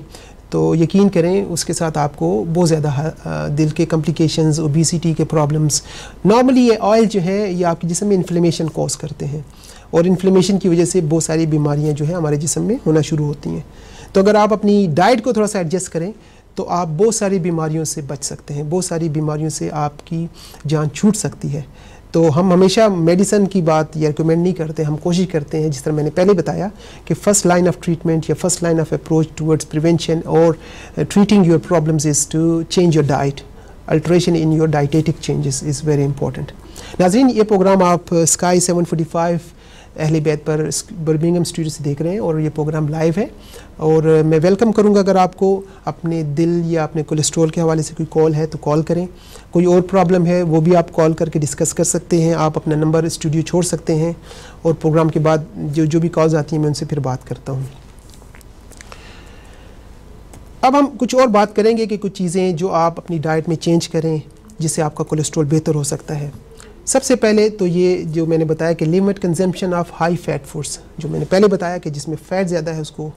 A: तो यकीन करें, उसके साथ आपको बहुत ज़्यादा दिल के कम्प्लिकेशंस ओबीसीटी के प्रॉब्लम्स नॉर्मली ये ऑयल जो है, ये आपके जिसम में इन्फ्लेमेशन कॉज करते हैं। और इन्फ्लेमेशन की वजह से बहुत सारी बीमारियाँ जो है हमारे जिसम में होना शुरू होती हैं। तो अगर आप अपनी डाइट को थोड़ा सा एडजस्ट करें तो आप बहुत सारी बीमारियों से बच सकते हैं, बहुत सारी बीमारियों से आपकी जान छूट सकती है। तो हम हमेशा मेडिसन की बात या रिकमेंड नहीं करते, हम कोशिश करते हैं, जिस तरह मैंने पहले बताया, कि फ़र्स्ट लाइन ऑफ़ ट्रीटमेंट या first line of approach towards prevention और treating your problems is to change your diet alteration in your dietetic changes is very important नाजरीन ये प्रोग्राम आप स्काई सेवन फोर्टी फाइव अहल बैत पर Birmingham studio से देख रहे हैं और ये प्रोग्राम लाइव है। और मैं वेलकम करूँगा अगर आपको अपने दिल या अपने कोलेस्ट्रॉल के हवाले से कोई कॉल है तो कॉल करें। कोई और प्रॉब्लम है, वो भी आप कॉल करके डिस्कस कर सकते हैं। आप अपना नंबर स्टूडियो छोड़ सकते हैं और प्रोग्राम के बाद जो जो भी कॉल्स आती हैं, मैं उनसे फिर बात करता हूँ। अब हम कुछ और बात करेंगे कि कुछ चीज़ें जो आप अपनी डाइट में चेंज करें, जिससे आपका कोलेस्ट्रॉल बेहतर हो सकता है। सबसे पहले तो ये जो मैंने बताया कि limit consumption of high fat foods जो मैंने पहले बताया कि जिसमें फ़ैट ज़्यादा है, उसको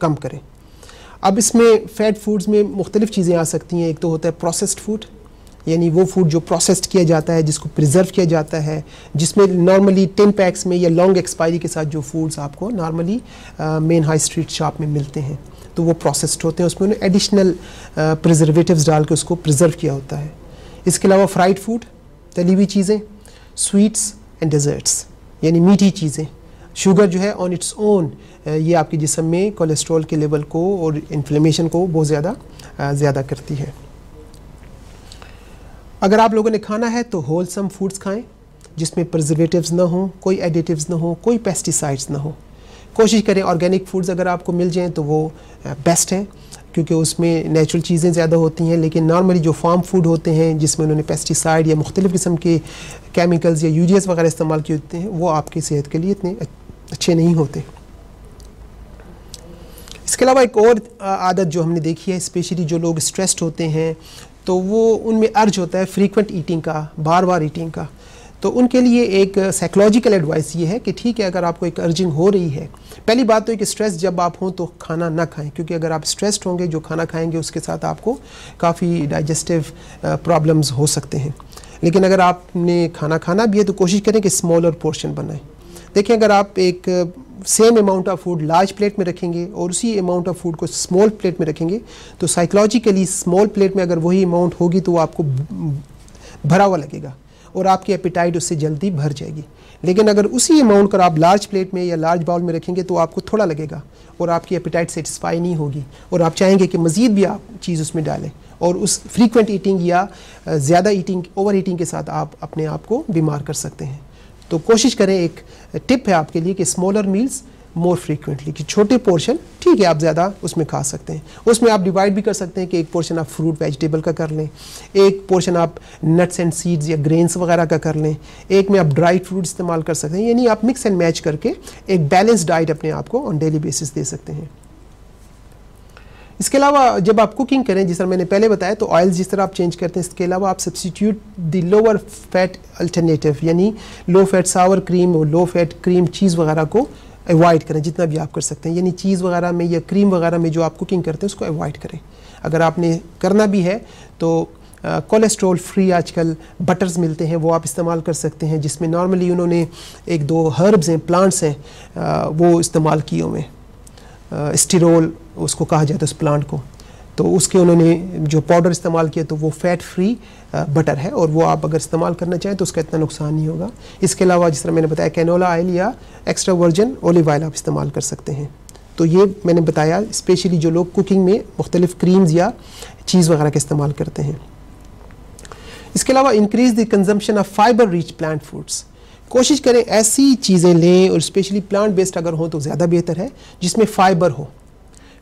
A: कम करें। अब इसमें फ़ैट फूड्स में मुख्तलिफ़ चीज़ें आ सकती हैं। एक तो होता है प्रोसेस्ड फ़ूड यानी वो फ़ूड जो प्रोसेस्ड किया जाता है, जिसको प्रिजर्व किया जाता है, जिसमें नॉर्मली टेन पैक्स में या लॉन्ग एक्सपायरी के साथ जो फूड्स आपको normally main high street shop में मिलते हैं। तो वो प्रोसेस्ड होते हैं। उसमें उन्हें एडिशनल प्रिजर्वेटिव्स डाल के उसको प्रिजर्व किया होता है। इसके अलावा फ्राइड फ़ूड तली हुई चीज़ें स्वीट्स एंड डेजर्ट्स यानी मीठी चीज़ें। शुगर जो है ऑन इट्स ओन ये आपके जिसम में कोलेस्ट्रॉल के लेवल को और इन्फ्लेमेशन को बहुत ज़्यादा ज़्यादा करती है। अगर आप लोगों ने खाना है तो होलसम फूड्स खाएँ, जिसमें प्रिजर्वेटिव्स ना हो, कोई एडिटिव्स ना हो, कोई पेस्टिसाइड्स ना हो। कोशिश करें ऑर्गेनिक फूड्स अगर आपको मिल जाएँ तो वो बेस्ट है। क्योंकि उसमें नेचुरल चीज़ें ज़्यादा होती हैं, लेकिन नॉर्मली जो फार्म फ़ूड होते हैं, जिसमें उन्होंने पेस्टिसाइड या मुख्तलिफ़ किस्म के केमिकल्स या यूरियस वगैरह इस्तेमाल किए होते हैं, वो आपकी सेहत के लिए इतने अच्छे नहीं होते। इसके अलावा एक और आदत जो हमने देखी है स्पेशली जो लोग स्ट्रेस्ड होते हैं तो वो उनमें अर्ज़ होता है फ्रीक्वेंट ईटिंग का बार बार ईटिंग का। तो उनके लिए एक साइकोलॉजिकल एडवाइस ये है कि ठीक है, अगर आपको एक अर्जिंग हो रही है। पहली बात तो है कि स्ट्रेस जब आप हों तो खाना ना खाएँ, क्योंकि अगर आप स्ट्रेस्ड होंगे, जो खाना खाएँगे उसके साथ आपको काफ़ी डाइजेस्टिव प्रॉब्लम्स हो सकते हैं। लेकिन अगर आपने खाना खाना भी है तो कोशिश करें कि स्मॉलर पोर्शन बनाएँ। देखें अगर आप एक same amount of food large plate में रखेंगे और उसी अमाउंट ऑफ़ फ़ूड को स्मॉल प्लेट में रखेंगे तो साइकोलॉजिकली स्मॉल प्लेट में अगर वही अमाउंट होगी तो वो आपको भरा हुआ लगेगा। और आपकी एपिटाइट उससे जल्दी भर जाएगी। लेकिन अगर उसी अमाउंट कर आप लार्ज प्लेट में या लार्ज बाउल में रखेंगे तो आपको थोड़ा लगेगा और आपकी एपिटाइट सेटिस्फाई नहीं होगी। और आप चाहेंगे कि मज़ीद भी आप चीज़ उसमें डालें और उस फ्रीक्वेंट ईटिंग या ज़्यादा ईटिंग ओवर ईटिंग के साथ आप अपने आप को बीमार कर सकते हैं। तो कोशिश करें, एक टिप है आपके लिए कि स्मॉलर मील्स मोर फ्रीक्वेंटली कि छोटे पोर्शन ठीक है, आप ज़्यादा उसमें खा सकते हैं। उसमें आप डिवाइड भी कर सकते हैं कि एक पोर्शन आप फ्रूट वेजिटेबल का कर लें। एक पोर्शन आप नट्स एंड सीड्स या ग्रेन्स वगैरह का कर लें। एक में आप ड्राई फ्रूट इस्तेमाल कर सकते हैं, यानी आप मिक्स एंड मैच करके एक बैलेंस डाइट अपने आप को ऑन डेली बेसिस दे सकते हैं। इसके अलावा जब आप कुकिंग करें, जिस तरह मैंने पहले बताया तो ऑयल जिस तरह आप चेंज करते हैं, इसके अलावा आप substitute the lower fat alternative यानी लो फैट सावर क्रीम और लो फैट क्रीम चीज़ वगैरह को अवॉइड करें, जितना भी आप कर सकते हैं। यानी चीज़ वगैरह में या क्रीम वगैरह में जो आप कुकिंग करते हैं, उसको अवॉइड करें। अगर आपने करना भी है तो कोलेस्ट्रॉल फ्री आजकल बटर्स मिलते हैं, वो आप इस्तेमाल कर सकते हैं, जिसमें नॉर्मली उन्होंने एक दो हर्ब्स हैं प्लांट्स हैं वो इस्तेमाल किए हुए स्टिरोल उसको कहा जाता है उस प्लांट को। तो उसके उन्होंने जो पाउडर इस्तेमाल किया तो वो फैट फ्री बटर है और वो आप अगर इस्तेमाल करना चाहें तो उसका इतना नुकसान नहीं होगा। इसके अलावा जिस तरह मैंने बताया कैनोला ऑयल या एक्स्ट्रा वर्जन ओलिव ऑयल आप इस्तेमाल कर सकते हैं। तो ये मैंने बताया स्पेशली जो लोग कुकिंग में मुख्तलिफ़ क्रीम्स या चीज़ वगैरह का इस्तेमाल करते हैं। इसके अलावा increase the consumption of fibre rich plant foods कोशिश करें ऐसी चीज़ें लें और स्पेशली प्लांट बेस्ड अगर हो तो ज़्यादा बेहतर है, जिसमें फ़ाइबर हो।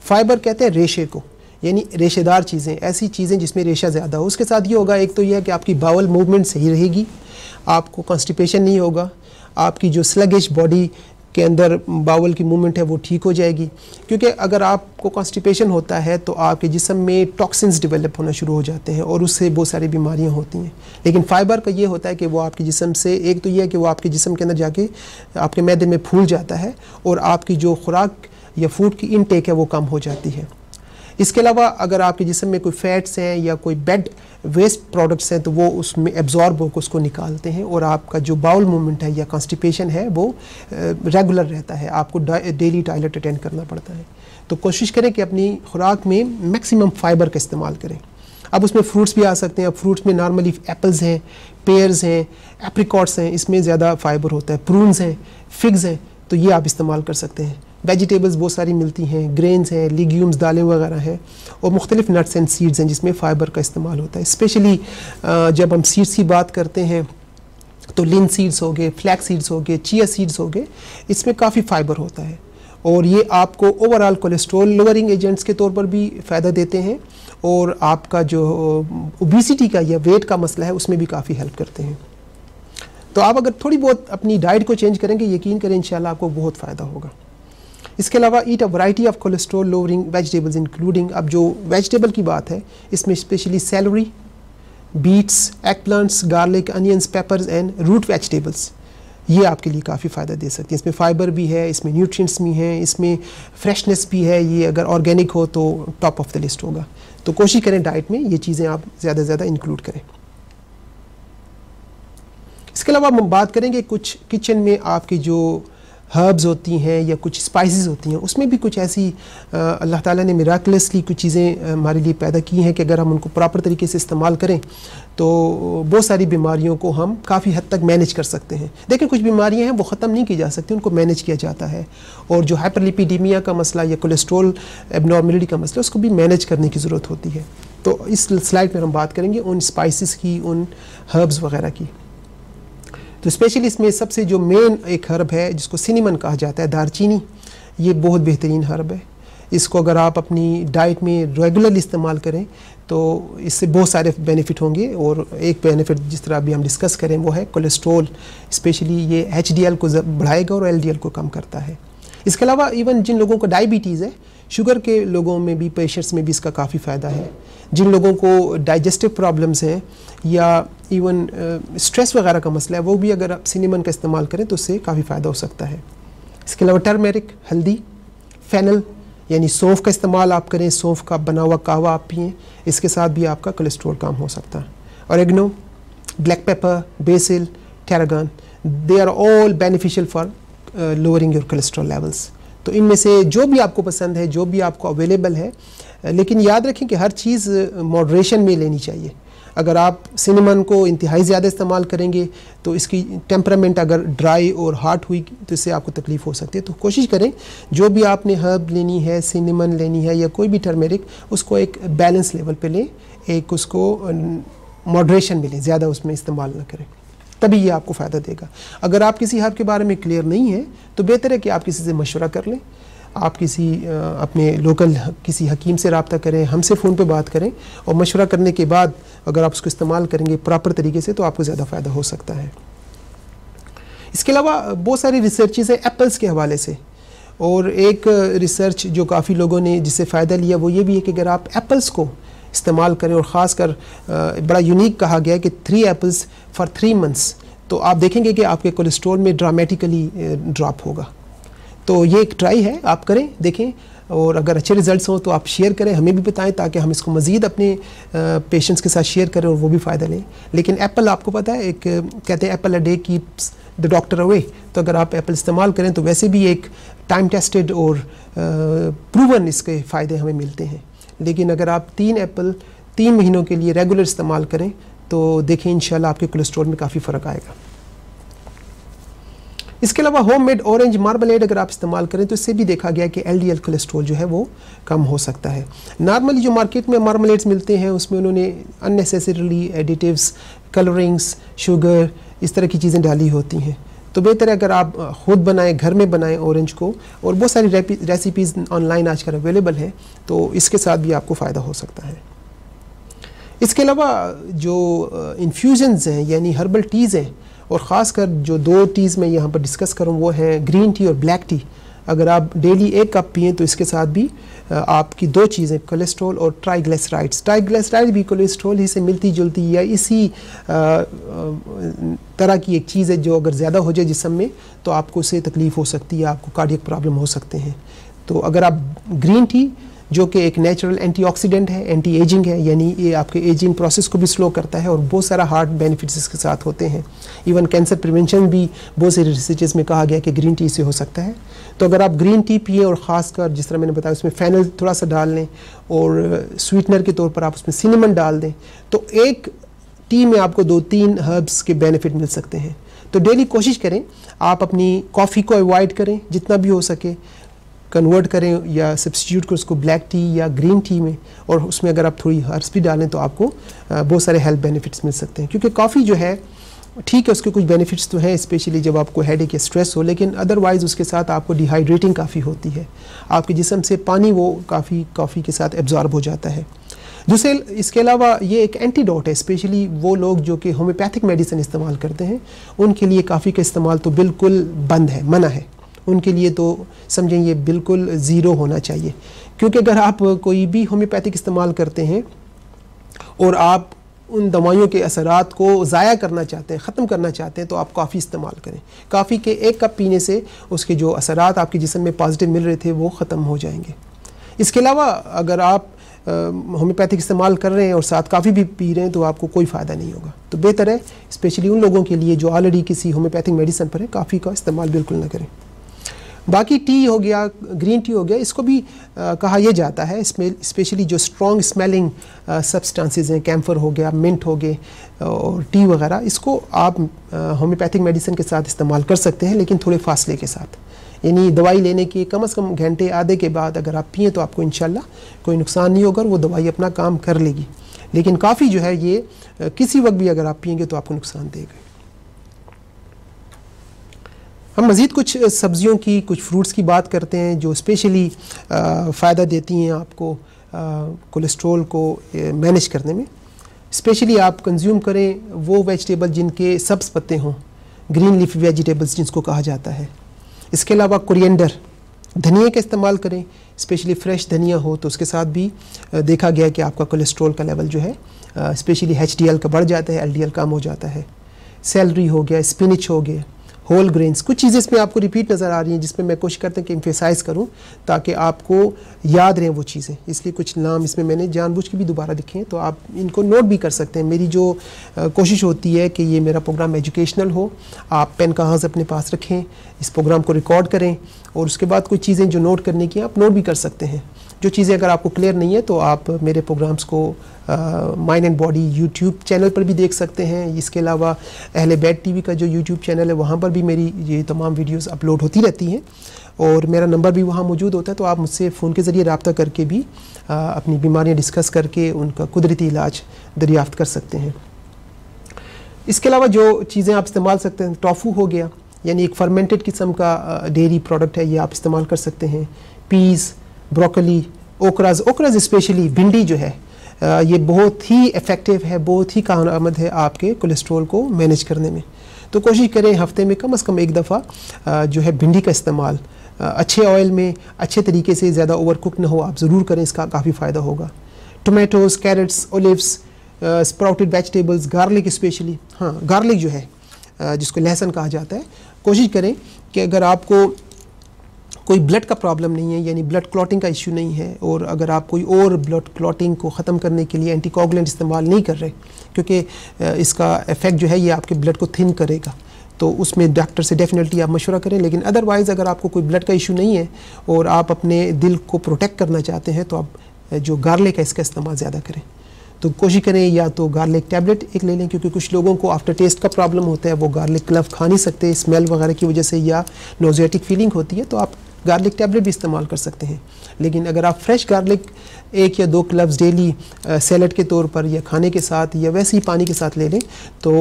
A: फाइबर कहते हैं रेशे को। यानी रेशेदार चीज़ें, ऐसी चीज़ें जिसमें रेशा ज़्यादा हो। उसके साथ ये होगा, एक तो यह है कि आपकी बावल मूवमेंट सही रहेगी, आपको कॉन्स्टिपेशन नहीं होगा, आपकी जो स्लगिश बॉडी के अंदर बावल की मूवमेंट है वो ठीक हो जाएगी। क्योंकि अगर आपको कॉन्स्टिपेशन होता है तो आपके जिसम में टॉक्सिन्स डेवलप होना शुरू हो जाते हैं और उससे बहुत सारी बीमारियाँ होती हैं। लेकिन फाइबर का ये होता है कि वो आपके जिसम से, एक तो ये है कि वो आपके जिसम के अंदर जाके आपके मैदे में फूल जाता है और आपकी जो खुराक या फ़ूड की इनटेक है वो कम हो जाती है। इसके अलावा अगर आपके जिसम में कोई फैट्स हैं या कोई बेड वेस्ट प्रोडक्ट्स हैं तो वो उसमें एब्जॉर्ब होकर उसको निकालते हैं और आपका जो बाउल मूवमेंट है या कॉन्स्टिपेशन है, वो रेगुलर रहता है। आपको डेली टॉयलेट अटेंड करना पड़ता है। तो कोशिश करें कि अपनी खुराक में मैक्सिमम फाइबर का इस्तेमाल करें। अब उसमें फ्रूट्स भी आ सकते हैं। अब फ्रूट्स में नॉर्मली एप्पल्स हैं पेयर्स हैं एप्रिकॉट्स हैं, इसमें ज़्यादा फाइबर होता है। प्रून्स हैं फिग्स हैं तो ये आप इस्तेमाल कर सकते हैं। वेजिटेबल्स बहुत सारी मिलती हैं ग्रेन्स हैं लीग्यूम्स दालें वगैरह हैं और मुख्तलिफ़ नट्स एंड सीड्स हैं जिसमें फ़ाइबर का इस्तेमाल होता है। स्पेशली जब हम सीड्स की बात करते हैं तो लिन सीड्स हो गए फ्लैक्स सीड्स हो गए चिया सीड्स हो गए, इसमें काफ़ी फाइबर होता है। और ये आपको ओवरऑल कोलेस्ट्रॉल लोअरिंग एजेंट्स के तौर पर भी फ़ायदा देते हैं और आपका जो ओबिसिटी का या वेट का मसला है, उसमें भी काफ़ी हेल्प करते हैं। तो आप अगर थोड़ी बहुत अपनी डाइट को चेंज करेंगे, यकीन करें, इंशाल्लाह आपको बहुत फ़ायदा होगा। इसके अलावा eat a variety of cholesterol lowering vegetables including अब जो वेजिटेबल की बात है, इसमें specially celery beets eggplants garlic onions peppers and root vegetables ये आपके लिए काफ़ी फ़ायदा दे सकती है। इसमें फाइबर भी है, इसमें न्यूट्रिएंट्स भी हैं, इसमें फ्रेशनेस भी है, ये अगर ऑर्गेनिक हो तो टॉप ऑफ़ द लिस्ट होगा। तो कोशिश करें डाइट में ये चीज़ें आप ज़्यादा से ज़्यादा इंक्लूड करें। इसके अलावा हम बात करेंगे कुछ किचन में आपकी जो हर्ब्स होती हैं या कुछ स्पाइसेस होती हैं, उसमें भी कुछ ऐसी अल्लाह ताला ने मिराकलसली कुछ चीज़ें हमारे लिए पैदा की हैं कि अगर हम उनको प्रॉपर तरीके से इस्तेमाल करें तो बहुत सारी बीमारियों को हम काफ़ी हद तक मैनेज कर सकते हैं। देखिए, कुछ बीमारियाँ हैं, वो ख़त्म नहीं की जा सकती, उनको मैनेज किया जाता है। और जो हाइपरलिपीडीमिया का मसला या कोलेस्ट्रोल एबनॉर्मलिटी का मसला, उसको भी मैनेज करने की ज़रूरत होती है। तो इस स्लाइड पर हम बात करेंगे उन स्पाइसिस की, उन हर्ब्स वगैरह की। तो स्पेशली इसमें सबसे जो मेन एक हर्ब है, जिसको सिनेमन कहा जाता है, दारचीनी, ये बहुत बेहतरीन हर्ब है। इसको अगर आप अपनी डाइट में रेगुलर इस्तेमाल करें तो इससे बहुत सारे बेनिफिट होंगे और एक बेनिफिट जिस तरह अभी हम डिस्कस करें, वो है कोलेस्ट्रोल स्पेशली ये एचडीएल को बढ़ाएगा और एलडीएल को कम करता है। इसके अलावा इवन जिन लोगों को डायबिटीज़ है शुगर के लोगों में भी पेशेंट्स में भी इसका काफ़ी फ़ायदा है। जिन लोगों को डाइजेस्टिव प्रॉब्लम्स हैं या इवन स्ट्रेस वगैरह का मसला है, वो भी अगर आप सिनेमन का इस्तेमाल करें तो उससे काफ़ी फ़ायदा हो सकता है। इसके अलावा टर्मेरिक हल्दी फैनल यानी सौंफ का इस्तेमाल आप करें, सौंफ का बना हुआ कहवा आप पिए, इसके साथ भी आपका कोलेस्ट्रोल कम हो सकता है। और IGNOU black pepper basil tarragon they are all beneficial for lowering your cholesterol levels तो इनमें से जो भी आपको पसंद है, जो भी आपको अवेलेबल है, लेकिन याद रखें कि हर चीज़ मॉडरेशन में लेनी चाहिए। अगर आप सिनेमन को इंतहाई ज़्यादा इस्तेमाल करेंगे तो इसकी टेम्परामेंट अगर ड्राई और हार्ट हुई तो इससे आपको तकलीफ़ हो सकती है। तो कोशिश करें, जो भी आपने हर्ब लेनी है सिनेमन लेनी है, या कोई भी टर्मेरिक उसको एक बैलेंस लेवल पे लें, एक उसको मॉडरेशन में लें, ज़्यादा उसमें इस्तेमाल ना करें। तभी ये आपको फ़ायदा देगा। अगर आप किसी हर्ब के बारे में क्लियर नहीं है तो बेहतर है कि आप किसी से मशवरा कर लें। आप किसी अपने लोकल किसी हकीम से रबता करें, हमसे फ़ोन पे बात करें और मशवरा करने के बाद अगर आप उसको इस्तेमाल करेंगे प्रॉपर तरीके से तो आपको ज़्यादा फ़ायदा हो सकता है। इसके अलावा बहुत सारी रिसर्चेज़ हैं एप्पल्स के हवाले से। और एक रिसर्च जो काफ़ी लोगों ने जिससे फ़ायदा लिया, वो ये भी है कि अगर आप एप्पल्स को इस्तेमाल करें और ख़ास कर बड़ा यूनिक कहा गया है कि three apples for three months तो आप देखेंगे कि आपके कोलेस्ट्रॉल में ड्रामेटिकली ड्रॉप होगा। तो ये एक ट्राई है, आप करें, देखें। और अगर अच्छे रिजल्ट्स हों तो आप शेयर करें, हमें भी बताएँ ताकि हम इसको मज़ीद अपने पेशेंट्स के साथ शेयर करें और वो भी फ़ायदा लें। लेकिन एप्पल आपको पता है, एक, कहते हैं apple a day keeps the doctor away तो अगर आप एप्पल इस्तेमाल करें तो वैसे भी एक टाइम टेस्टेड और प्रूवन इसके फ़ायदे हमें मिलते हैं। लेकिन अगर आप तीन एप्पल तीन महीनों के लिए रेगुलर इस्तेमाल करें तो देखें इन आपके कोलेस्ट्रॉल में काफ़ी फ़र्क आएगा। इसके अलावा होम मेड ऑरेंज मार्मलेड अगर आप इस्तेमाल करें तो इससे भी देखा गया कि एल डी एल कोलेस्ट्रोल जो है वो कम हो सकता है। नॉर्मली जो मार्केट में मार्मलेट्स मिलते हैं, उसमें उन्होंने अननेसेसरीली एडिटिव्स कलरिंग्स शुगर इस तरह की चीज़ें डाली होती हैं। तो बेहतर है अगर आप खुद बनाएँ, घर में बनाएँ ऑरेंज को, और बहुत सारी रेसिपीज़ ऑनलाइन आजकल अवेलेबल हैं तो इसके साथ भी आपको फ़ायदा हो सकता है। इसके अलावा जो इन्फ्यूजन्स हैं, यानी हर्बल टीज़ हैं, और ख़ास कर जो दो टीज़ मैं यहाँ पर डिस्कस करूँ, वो है ग्रीन टी और ब्लैक टी अगर आप डेली एक कप पिए तो इसके साथ भी आपकी दो चीज़ें कोलेस्ट्रॉल और ट्राइग्लिसराइड्स ट्राइग्लिसराइड भी कोलेस्ट्रॉल ही से मिलती जुलती या इसी तरह की एक चीज़ है जो अगर ज़्यादा हो जाए जिसम में तो आपको उसे तकलीफ़ हो सकती है, आपको कार्डियक प्रॉब्लम हो सकते हैं। तो अगर आप ग्रीन टी जो कि एक नेचुरल एंटीऑक्सीडेंट है एंटी एजिंग है, यानी ये आपके एजिंग प्रोसेस को भी स्लो करता है और बहुत सारा हार्ट बेनिफिट्स इसके साथ होते हैं। इवन कैंसर प्रिवेंशन भी बहुत से रिसर्चेस में कहा गया कि ग्रीन टी से हो सकता है। तो अगर आप ग्रीन टी पिए और ख़ासकर जिस तरह मैंने बताया उसमें फैनल थोड़ा सा डाल लें और स्वीटनर के तौर पर आप उसमें सिनेमन डाल दें तो एक टी में आपको दो तीन हर्ब्स के बेनिफिट मिल सकते हैं। तो डेली कोशिश करें, आप अपनी कॉफ़ी को अवॉइड करें, जितना भी हो सके। कन्वर्ट करें या सब्सिट्यूट करें उसको ब्लैक टी या ग्रीन टी में और उसमें अगर आप थोड़ी हर्ब्स भी डालें तो आपको बहुत सारे हेल्थ बेनिफिट्स मिल सकते हैं। क्योंकि कॉफ़ी जो है, ठीक है उसके कुछ बेनिफिट्स तो हैं स्पेशली जब आपको हेड या स्ट्रेस हो, लेकिन अदरवाइज़ उसके साथ आपको डिहाइड्रेटिंग काफ़ी होती है। आपके जिसम से पानी वो काफ़ी कॉफ़ी के साथ एब्जॉर्ब हो जाता है। दूसरे, इसके अलावा ये एक एंटीडोट है स्पेशली वो लोग जो कि होम्योपैथिक मेडिसिन इस्तेमाल करते हैं, उनके लिए काफ़ी का इस्तेमाल तो बिल्कुल बंद है, मना है। उनके लिए तो समझें ये बिल्कुल ज़ीरो होना चाहिए। क्योंकि अगर आप कोई भी होम्योपैथिक इस्तेमाल करते हैं और आप उन दवाइयों के असरात को ज़ाया करना चाहते हैं, ख़त्म करना चाहते हैं तो आप काफ़ी इस्तेमाल करें। काफ़ी के एक कप पीने से उसके जो असरात आपके जिसम में पॉजिटिव मिल रहे थे, वो ख़त्म हो जाएँगे। इसके अलावा अगर आप होम्योपैथिक इस्तेमाल कर रहे हैं और साथ काफ़ी भी पी रहे हैं तो आपको कोई फ़ायदा नहीं होगा। तो बेहतर है, स्पेशली उन लोगों के लिए जो ऑलरेडी किसी होम्योपैथिक मेडिसन पर है, काफ़ी का इस्तेमाल बिल्कुल ना करें। बाकी टी हो गया ग्रीन टी हो गया इसको भी आ, कहा यह जाता है इसमें स्पेशली जो स्ट्रॉन्ग स्मेलिंग सब्सटेंसेस हैं कैम्फर हो गया मिंट हो गए और टी वगैरह इसको आप होम्योपैथिक मेडिसिन के साथ इस्तेमाल कर सकते हैं लेकिन थोड़े फासले के साथ। यानी दवाई लेने के कम अज़ कम घंटे आधे के बाद अगर आप पिए तो आपको इन कोई नुकसान नहीं होगा और वो दवाई अपना काम कर लेगी। लेकिन काफ़ी जो है ये किसी वक्त भी अगर आप पिएँगे तो आपको नुकसान देगा। हम मज़ीद कुछ सब्ज़ियों की, कुछ फ्रूट्स की बात करते हैं जो स्पेशली फ़ायदा देती हैं आपको कोलेस्ट्रोल को मैनेज करने में। स्पेशली आप कंज्यूम करें वो वेजिटेबल जिनके सब्ज़ पत्ते हों, ग्रीन लीफ वेजिटेबल्स जिसको कहा जाता है। इसके अलावा कुरियंडर धनिया का इस्तेमाल करें, स्पेशली फ्रेश धनिया हो तो उसके साथ भी देखा गया कि आपका कोलेस्ट्रोल का लेवल जो है स्पेशली एचडीएल का बढ़ जाता है, एलडीएल कम हो जाता है। सैलरी हो गया, स्पिनिच हो गया होल ग्रेन्स कुछ चीज़ें इसमें आपको रिपीट नज़र आ रही हैं जिसमें मैं कोशिश करता हूँ कि इम्फेसाइज करूँ ताकि आपको याद रहें वो चीज़ें। इसलिए कुछ नाम इसमें मैंने जानबूझ के भी दोबारा लिखे हैं तो आप इनको नोट भी कर सकते हैं। मेरी जो कोशिश होती है कि ये मेरा प्रोग्राम एजुकेशनल हो, आप पेन कागज़ अपने पास रखें, इस प्रोग्राम को रिकॉर्ड करें और उसके बाद कुछ चीज़ें जो नोट करने की आप नोट भी कर सकते हैं। जो चीज़ें अगर आपको क्लियर नहीं है तो आप मेरे प्रोग्राम्स को mind and body YouTube channel पर भी देख सकते हैं। इसके अलावा अहले बैड टीवी का जो यूट्यूब चैनल है वहाँ पर भी मेरी ये तमाम वीडियोस अपलोड होती रहती हैं। और मेरा नंबर भी वहाँ मौजूद होता है तो आप मुझसे फ़ोन के ज़रिए रबता करके भी आ, अपनी बीमारियाँ डिस्कस करके उनका कुदरती इलाज दरियाफ़्त कर सकते हैं। इसके अलावा जो चीज़ें आप इस्तेमाल सकते हैं टॉफ़ू हो गया यानी एक फर्मेंटेड किस्म का डेयरी प्रोडक्ट है ये आप इस्तेमाल कर सकते हैं। Peas broccoli, okras okras specially भिंडी जो है ये बहुत ही इफ़ेक्टिव है, बहुत ही कारआमद है आपके कोलेस्ट्रोल को मैनेज करने में। तो कोशिश करें हफ़्ते में कम अज़ कम एक दफ़ा जो है भिंडी का इस्तेमाल अच्छे ऑयल में, अच्छे तरीके से ज़्यादा ओवर कुक ना हो, आप ज़रूर करें, इसका काफ़ी फ़ायदा होगा। Tomatoes carrots olives sprouted vegetables garlic specially हाँ गार्लिक जो है जिसको लहसुन कहा जाता है। कोशिश करें कि अगर आपको कोई ब्लड का प्रॉब्लम नहीं है, यानी ब्लड क्लॉटिंग का इशू नहीं है, और अगर आप कोई और ब्लड क्लॉटिंग को ख़त्म करने के लिए एंटीकोगुलेंट इस्तेमाल नहीं कर रहे, क्योंकि इसका इफ़ेक्ट जो है ये आपके ब्लड को थिन करेगा। तो उसमें डॉक्टर से डेफिनेटली आप मशवरा करें, लेकिन अदरवाइज़ अगर आपको कोई ब्लड का इशू नहीं है, और आप अपने दिल को प्रोटेक्ट करना चाहते हैं तो आप जो गार्लिक है इसका इस्तेमाल ज़्यादा करें। तो कोशिश करें या तो गार्लिक टैबलेट एक ले लें, क्योंकि कुछ लोगों को आफ्टर टेस्ट का प्रॉब्लम होता है, वो गार्लिक क्लव खा नहीं सकते स्मेल वगैरह की वजह से या नोजियाटिक फीलिंग होती है तो आप गार्लिक टैबलेट भी इस्तेमाल कर सकते हैं। लेकिन अगर आप फ्रेश गार्लिक एक या दो क्लब्स डेली सैलड के तौर पर या खाने के साथ या वैसे ही पानी के साथ ले लें तो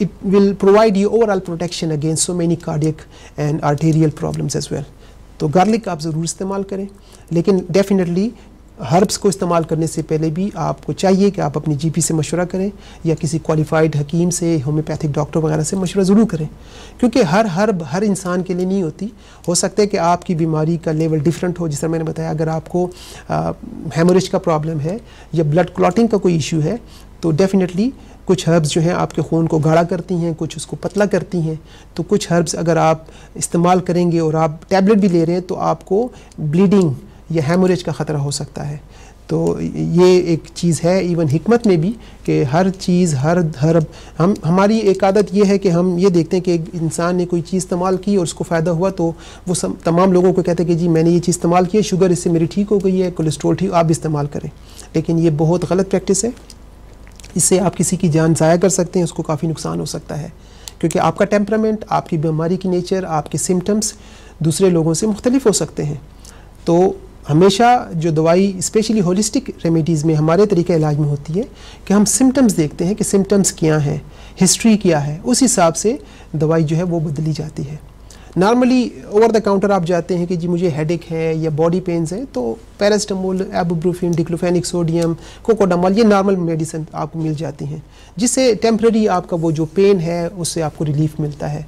A: it will provide you overall protection against so many cardiac and arterial problems as well तो गार्लिक आप ज़रूर इस्तेमाल करें। लेकिन डेफिनेटली हर्ब्स को इस्तेमाल करने से पहले भी आपको चाहिए कि आप अपनी जीपी से मशवरा करें या किसी क्वालिफाइड हकीम से होम्योपैथिक डॉक्टर वगैरह से मशवरा ज़रूर करें। क्योंकि हर हर्ब, हर इंसान के लिए नहीं होती। हो सकता है कि आपकी बीमारी का लेवल डिफरेंट हो, जिस तरह मैंने बताया, अगर आपको हेमोरेज का प्रॉब्लम है या ब्लड क्लॉटिंग का कोई इशू है तो डेफिनेटली कुछ हर्ब्स जो हैं आपके खून को गाढ़ा करती हैं, कुछ उसको पतला करती हैं। तो कुछ हर्ब्स अगर आप इस्तेमाल करेंगे और आप टैबलेट भी ले रहे हैं तो आपको ब्लीडिंग या हेमोरेज का ख़तरा हो सकता है। तो ये एक चीज़ है इवन हमत में भी कि हर चीज़, हर हर हम, हमारी एक आदत ये है कि हम ये देखते हैं कि एक इंसान ने कोई चीज़ इस्तेमाल की और उसको फ़ायदा हुआ तो वो सब तमाम लोगों को कहते हैं कि जी मैंने ये चीज़ इस्तेमाल की है शुगर इससे मेरी ठीक हो गई है कोलेस्ट्रोल ठीक, आप इस्तेमाल करें। लेकिन ये बहुत गलत प्रैक्टिस है। इससे आप किसी की जान ज़ाया कर सकते हैं, उसको काफ़ी नुकसान हो सकता है। क्योंकि आपका टेम्परामेंट आपकी बीमारी की नेचर आपके सिम्टम्स दूसरे लोगों से मुख्तलिफ़ हो सकते हैं। तो हमेशा जो दवाई स्पेशली होलिस्टिक रेमेडीज़ में हमारे तरीके इलाज में होती है कि हम सिम्टम्स देखते हैं कि सिम्टम्स क्या हैं हिस्ट्री क्या है, उस हिसाब से दवाई जो है वो बदली जाती है। नॉर्मली ओवर द काउंटर आप जाते हैं कि जी मुझे हेडेक है या बॉडी पेन्स हैं तो paracetamol ibuprofen diclofenac sodium cocodamol ये नॉर्मल मेडिसिन आपको मिल जाती हैं, जिससे टेम्प्रेरी आपका वो जो पेन है, उससे आपको रिलीफ मिलता है।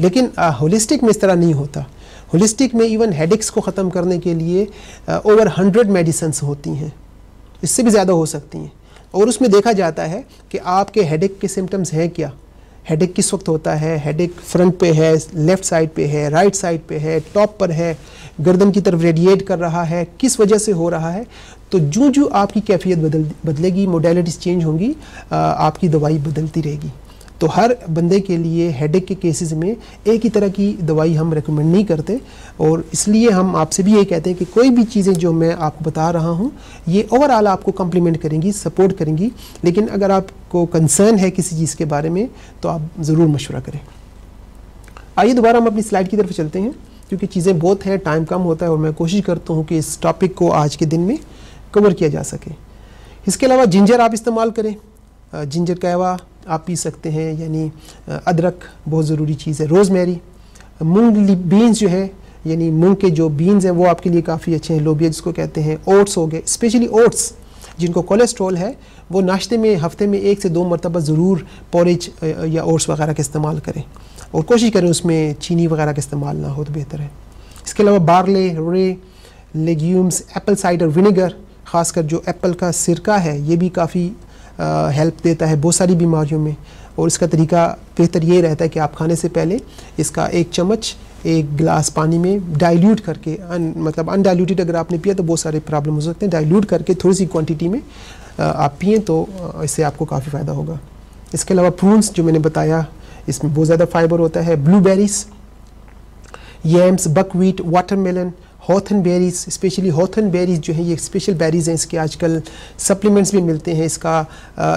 A: लेकिन होलिस्टिक में इस तरह नहीं होता। होलिस्टिक में इवन हेडेक्स को ख़त्म करने के लिए ओवर हंड्रेड मेडिसिन होती हैं। इससे भी ज़्यादा हो सकती हैं। और उसमें देखा जाता है कि आपके हेडेक के सिम्टम्स हैं क्या? हेडेक किस वक्त होता है? हेडेक फ्रंट पे है लेफ़्ट साइड पे है राइट साइड पे है टॉप पर है, गर्दन की तरफ़ रेडिएट कर रहा है, किस वजह से हो रहा है? तो जो जो आपकी कैफियत बदल, बदलेगी मोडेलिटीज़ चेंज होंगी आपकी दवाई बदलती रहेगी। तो हर बंदे के लिए हेडेक के केसेस में एक ही तरह की दवाई हम रेकमेंड नहीं करते और इसलिए हम आपसे भी ये कहते हैं कि कोई भी चीज़ें जो मैं आपको बता रहा हूँ, ये ओवरऑल आपको कम्प्लीमेंट करेंगी सपोर्ट करेंगी। लेकिन अगर आपको कंसर्न है किसी चीज़ के बारे में तो आप ज़रूर मशवरा करें। आइए दोबारा हम अपनी स्लाइड की तरफ़ चलते हैं, क्योंकि चीज़ें बहुत हैं टाइम कम होता है और मैं कोशिश करता हूँ कि इस टॉपिक को आज के दिन में कवर किया जा सके। इसके अलावा जिंजर आप इस्तेमाल करें। जिंजर कहवा आप पी सकते हैं, यानी अदरक बहुत ज़रूरी चीज़ है। रोज़मेरी, मूंग बीन्स जो है, यानी मूंग के जो बीन्स हैं, वो आपके लिए काफ़ी अच्छे हैं। लोबिया जिसको कहते हैं, ओट्स हो गए। स्पेशली ओट्स, जिनको कोलेस्ट्रॉल है, वो नाश्ते में, हफ़्ते में एक से दो मरतबा ज़रूर पॉरेज या ओट्स वगैरह का इस्तेमाल करें। और कोशिश करें उसमें चीनी वगैरह का इस्तेमाल ना हो तो बेहतर है। इसके अलावा बारले, रे, लेग्यूम्स, एप्पल साइडर विनेगर, ख़ासकर जो एप्पल का सिरका है, ये भी काफ़ी हेल्प देता है बहुत सारी बीमारियों में। और इसका तरीका बेहतर ये रहता है कि आप खाने से पहले इसका एक चम्मच एक गिलास पानी में डाइल्यूट करके अन, मतलब अनडाइल्यूटेड अगर आपने पिया तो बहुत सारे प्रॉब्लम हो सकते हैं। डाइल्यूट करके थोड़ी सी क्वांटिटी में आप पिए तो इससे आपको काफ़ी फ़ायदा होगा। इसके अलावा प्रून्स जो मैंने बताया इसमें बहुत ज़्यादा फाइबर होता है। Blueberries yams buckwheat watermelon hawthorn berries specially hawthorn berries जो है, ये स्पेशल बेरीज हैं इसके आजकल। सप्लीमेंट्स भी मिलते हैं इसका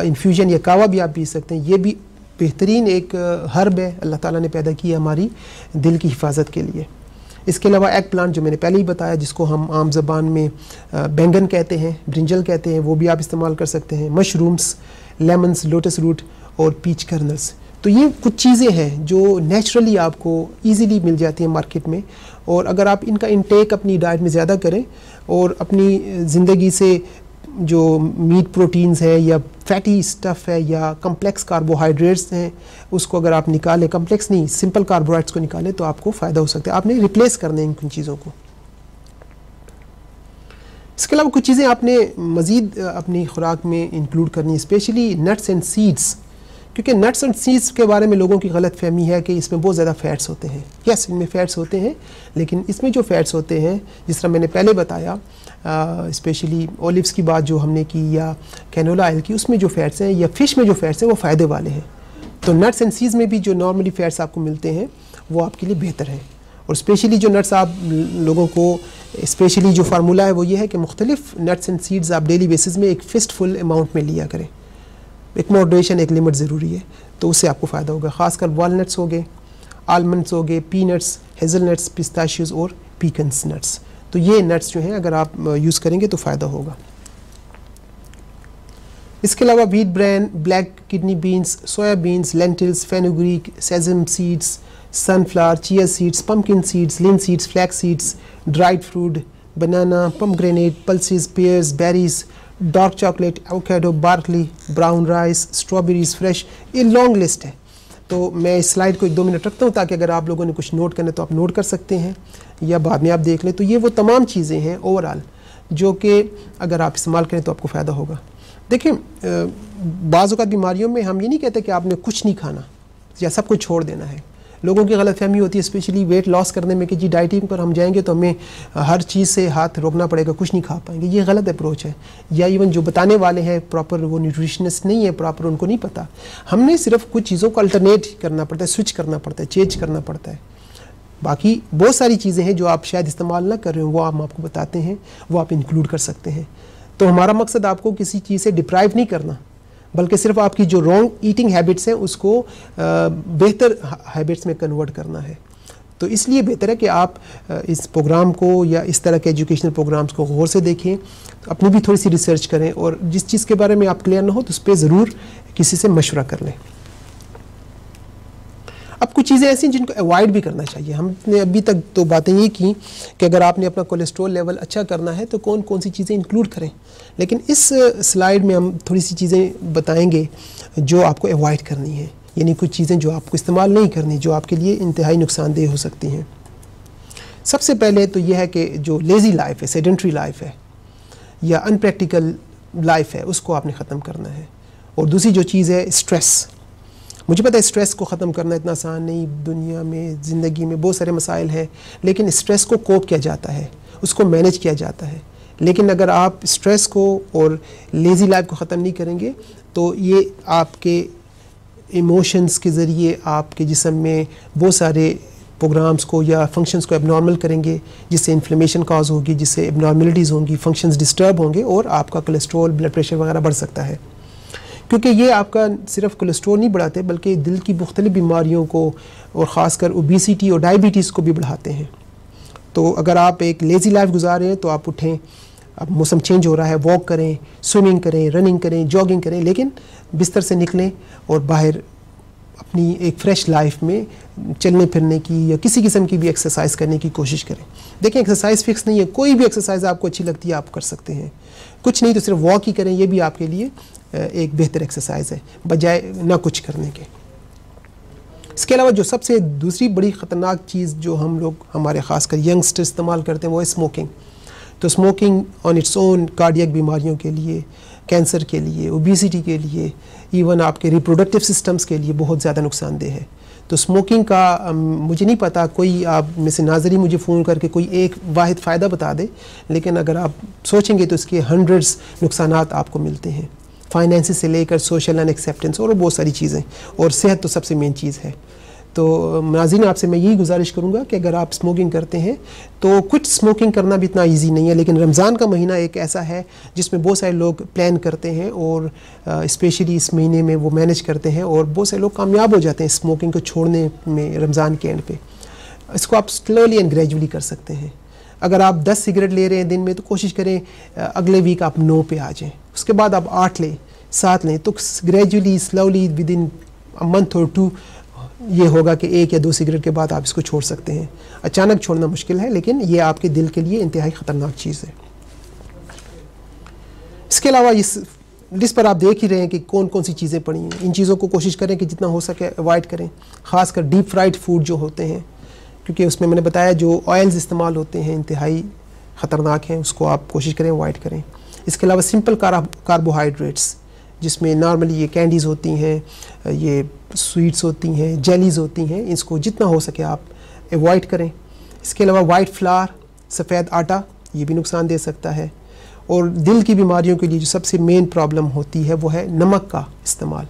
A: इन्फ्यूजन या कावा भी आप पी सकते हैं। ये भी बेहतरीन एक हर्ब है। अल्लाह ताला ने पैदा किया हमारी दिल की हिफाजत के लिए। इसके अलावा एग प्लांट जो मैंने पहले ही बताया, जिसको हम आम ज़बान में बैंगन कहते हैं ब्रिंजल कहते हैं, वो भी आप इस्तेमाल कर सकते हैं। मशरूम्स लेमन्स लोटस रूट और पीच कर्नल्स तो ये कुछ चीज़ें हैं जो नेचुरली आपको इजीली मिल जाती हैं मार्केट में। और अगर आप इनका इंटेक अपनी डाइट में ज़्यादा करें और अपनी ज़िंदगी से जो मीट प्रोटीन्स है या फैटी स्टफ़ है या कम्प्लेक्स कार्बोहाइड्रेट्स हैं, उसको अगर आप निकालें कम्प्लेक्स नहीं सिंपल कार्बोहाइड्रेट्स को निकालें तो आपको फ़ायदा हो सकता है। आपने रिप्लेस करने इन चीज़ों को। इसके अलावा कुछ चीज़ें आपने मज़ीद अपनी खुराक में इंक्लूड करनी स्पेशली नट्स एंड सीड्स क्योंकि नट्स एंड सीड्स के बारे में लोगों की गलत फहमी है कि इसमें बहुत ज़्यादा फैट्स होते हैं। यस इनमें फ़ैट्स होते हैं, लेकिन इसमें जो फैट्स होते हैं, जिस तरह मैंने पहले बताया स्पेशली ओलिव्स की बात जो हमने की या कैनोला ऑयल की, उसमें जो फैट्स हैं या फ़िश में जो फैट्स हैं, वो फ़ायदे वाले हैं। तो नट्स एंड सीड्स में भी जो नॉर्मली फैट्स आपको मिलते हैं, वो आपके लिए बेहतर है। और स्पेशली जो नट्स आप लोगों को स्पेशली जो फार्मूला है, वो ये है कि मुख्तलिफ़ नट्स एंड सीड्स आप डेली बेसिस में एक फिस्ट फुल अमाउंट में लिया करें। एक मॉडरेशन एक लिमिट ज़रूरी है तो उससे आपको फ़ायदा होगा। ख़ासकर वॉलनट्स हो गए आलमंड्स हो गए पीनट्स हेज़लनट्स पिस्ताशियस और पीकन्स नट्स तो ये नट्स जो हैं, अगर आप यूज़ करेंगे तो फ़ायदा होगा। इसके अलावा wheat bran black kidney beans soya beans lentils fenugreek sesame seeds sunflower chia seeds pumpkin seeds linseeds flaxseeds dried fruit banana pomegranate pulses pears berries dark chocolate avocado barley brown rice strawberries fresh ये long list है। तो मैं इस slide को एक दो minute रखता हूँ ताकि अगर आप लोगों ने कुछ नोट करना तो आप नोट कर सकते हैं, या बाद में आप देख लें। तो ये वो तमाम चीज़ें हैं ओवरऑल जो कि अगर आप इस्तेमाल करें तो आपको फ़ायदा होगा। देखिए बाज़ बीमारियों में हम ये नहीं कहते कि आपने कुछ नहीं खाना या सब कुछ छोड़ देना है। लोगों की गलत फहमी होती है स्पेशली वेट लॉस करने में कि जी डाइटिंग पर हम जाएँगे तो हमें हर चीज़ से हाथ रोकना पड़ेगा, कुछ नहीं खा पाएँगे। ये गलत अप्रोच है। या इवन जो बताने वाले हैं प्रॉपर वो न्यूट्रिशनिस्ट नहीं है प्रॉपर उनको नहीं पता। हमने सिर्फ़ कुछ चीज़ों को अल्टरनेट करना पड़ता है स्विच करना पड़ता है चेंज करना पड़ता है। बाकी बहुत सारी चीज़ें हैं जो आप शायद इस्तेमाल ना कर रहे हो, वो हम आपको बताते हैं, वो आप इंक्लूड कर सकते हैं। तो हमारा मकसद आपको किसी चीज़ से डिप्राइव नहीं करना। बल्कि सिर्फ़ आपकी जो रॉन्ग ईटिंग हैबिट्स हैं, उसको बेहतर हैबिट्स में कन्वर्ट करना है। तो इसलिए बेहतर है कि आप इस प्रोग्राम को या इस तरह के एजुकेशनल प्रोग्राम्स को गौर से देखें तो अपनी भी थोड़ी सी रिसर्च करें और जिस चीज़ के बारे में आप क्लियर ना हो तो उस पर ज़रूर किसी से मशवरा कर लें। अब कुछ चीज़ें ऐसी हैं जिनको अवॉइड भी करना चाहिए। हमने अभी तक तो बातें ये की कि अगर आपने अपना कोलेस्ट्रॉल लेवल अच्छा करना है तो कौन कौन सी चीज़ें इंक्लूड करें? लेकिन इस स्लाइड में हम थोड़ी सी चीज़ें बताएँगे जो आपको अवॉइड करनी है। यानी कुछ चीज़ें जो आपको इस्तेमाल नहीं करनी, जो आपके लिए इंतहाई नुकसानदेह हो सकती हैं। सबसे पहले तो यह है कि जो लेज़ी लाइफ है सेडेंट्री लाइफ है, या अनप्रैक्टिकल लाइफ है, उसको आपने ख़त्म करना है। और दूसरी जो चीज़ है स्ट्रेस मुझे पता है स्ट्रेस को ख़त्म करना इतना आसान नहीं, दुनिया में, ज़िंदगी में बहुत सारे मसाइल हैं, लेकिन स्ट्रेस को कोप किया जाता है, उसको मैनेज किया जाता है। लेकिन अगर आप स्ट्रेस को और लेज़ी लाइफ को ख़त्म नहीं करेंगे तो ये आपके इमोशंस के ज़रिए आपके जिसम में बहुत सारे प्रोग्राम्स को या फ़ंक्शंस को एबनॉर्मल करेंगे, जिससे इन्फ्लेमेशन काज होगी, जिससे एबनॉर्मलिटीज़ होंगी फ़ंक्शंस डिस्टर्ब होंगे और आपका कोलेस्ट्रॉल ब्लड प्रेशर वगैरह बढ़ सकता है। क्योंकि ये आपका सिर्फ़ कोलेस्ट्रॉल नहीं बढ़ाते, बल्कि दिल की मुख्तलिफ़ बीमारियों को और ख़ासकर ओबीसीटी और डायबिटीज़ को भी बढ़ाते हैं। तो अगर आप एक लेज़ी लाइफ गुजार रहे हैं तो आप उठें, अब मौसम चेंज हो रहा है वॉक करें स्विमिंग करें रनिंग करें जॉगिंग करें, लेकिन बिस्तर से निकलें और बाहर अपनी एक फ़्रेश लाइफ में चलने फिरने की या किसी किस्म की भी एक्सरसाइज करने की कोशिश करें। देखें एक्सरसाइज फिक्स नहीं है, कोई भी एक्सरसाइज आपको अच्छी लगती है, आप कर सकते हैं। कुछ नहीं तो सिर्फ़ वॉक ही करें, ये भी आपके लिए एक बेहतर एक्सरसाइज है, बजाय ना कुछ करने के। इसके अलावा जो सबसे दूसरी बड़ी ख़तरनाक चीज़ जो हम लोग, हमारे ख़ासकर यंगस्टर इस्तेमाल करते हैं, वो है स्मोकिंग तो smoking on its own cardiac बीमारियों के लिए कैंसर के लिए ओबीसिटी के लिए इवन आपके रिप्रोडक्टिव सिस्टम्स के लिए बहुत ज़्यादा नुकसानदेह है। तो स्मोकिंग का मुझे नहीं पता, कोई आप में से नाजरी मुझे फ़ोन करके कोई एक वाद फ़ायदा बता दे, लेकिन अगर आप सोचेंगे तो इसके हंड्रेड्स नुकसान आपको मिलते हैं। फाइनेंस से लेकर सोशल अनएक्सेप्टेंस एक्सेप्टेंस और बहुत सारी चीज़ें, और सेहत तो सबसे मेन चीज़ है। तो नाजिन, आपसे मैं यही गुजारिश करूँगा कि अगर आप स्मोकिंग करते हैं तो कुछ स्मोकिंग करना भी इतना ईजी नहीं है, लेकिन रमज़ान का महीना एक ऐसा है जिसमें बहुत सारे लोग प्लान करते हैं और स्पेशली इस महीने में वो मैनेज करते हैं और बहुत सारे लोग कामयाब हो जाते हैं स्मोकिंग को छोड़ने में रमज़ान के एंड पे। इसको आप स्लोली एंड ग्रेजुअली कर सकते हैं। अगर आप 10 सिगरेट ले रहे हैं दिन में तो कोशिश करें अगले वीक आप नौ पे आ जाएँ। उसके बाद आप आठ लें, सात लें तो gradually slowly within month और टू ये होगा कि एक या दो सिगरेट के बाद आप इसको छोड़ सकते हैं। अचानक छोड़ना मुश्किल है, लेकिन ये आपके दिल के लिए इंतहाई ख़तरनाक चीज़ है। इसके अलावा इस लिस्ट पर आप देख ही रहे हैं कि कौन कौन सी चीज़ें पड़ी हैं। इन चीज़ों को कोशिश करें कि जितना हो सके अवॉइड करें, ख़ासकर डीप फ्राइड फ़ूड जो होते हैं, क्योंकि उसमें मैंने बताया जो ऑयल्स इस्तेमाल होते हैं, इंतहाई ख़तरनाक हैं, उसको आप कोशिश करें, अवॉइड करें। इसके अलावा सिंपल कार्बोहाइड्रेट्स जिसमें नॉर्मली ये कैंडीज़ होती हैं, ये स्वीट्स होती हैं, जेलीज़ होती हैं, इसको जितना हो सके आप अवॉइड करें। इसके अलावा वाइट फ्लार सफ़ेद आटा, ये भी नुकसान दे सकता है। और दिल की बीमारियों के लिए जो सबसे मेन प्रॉब्लम होती है, वो है नमक का इस्तेमाल।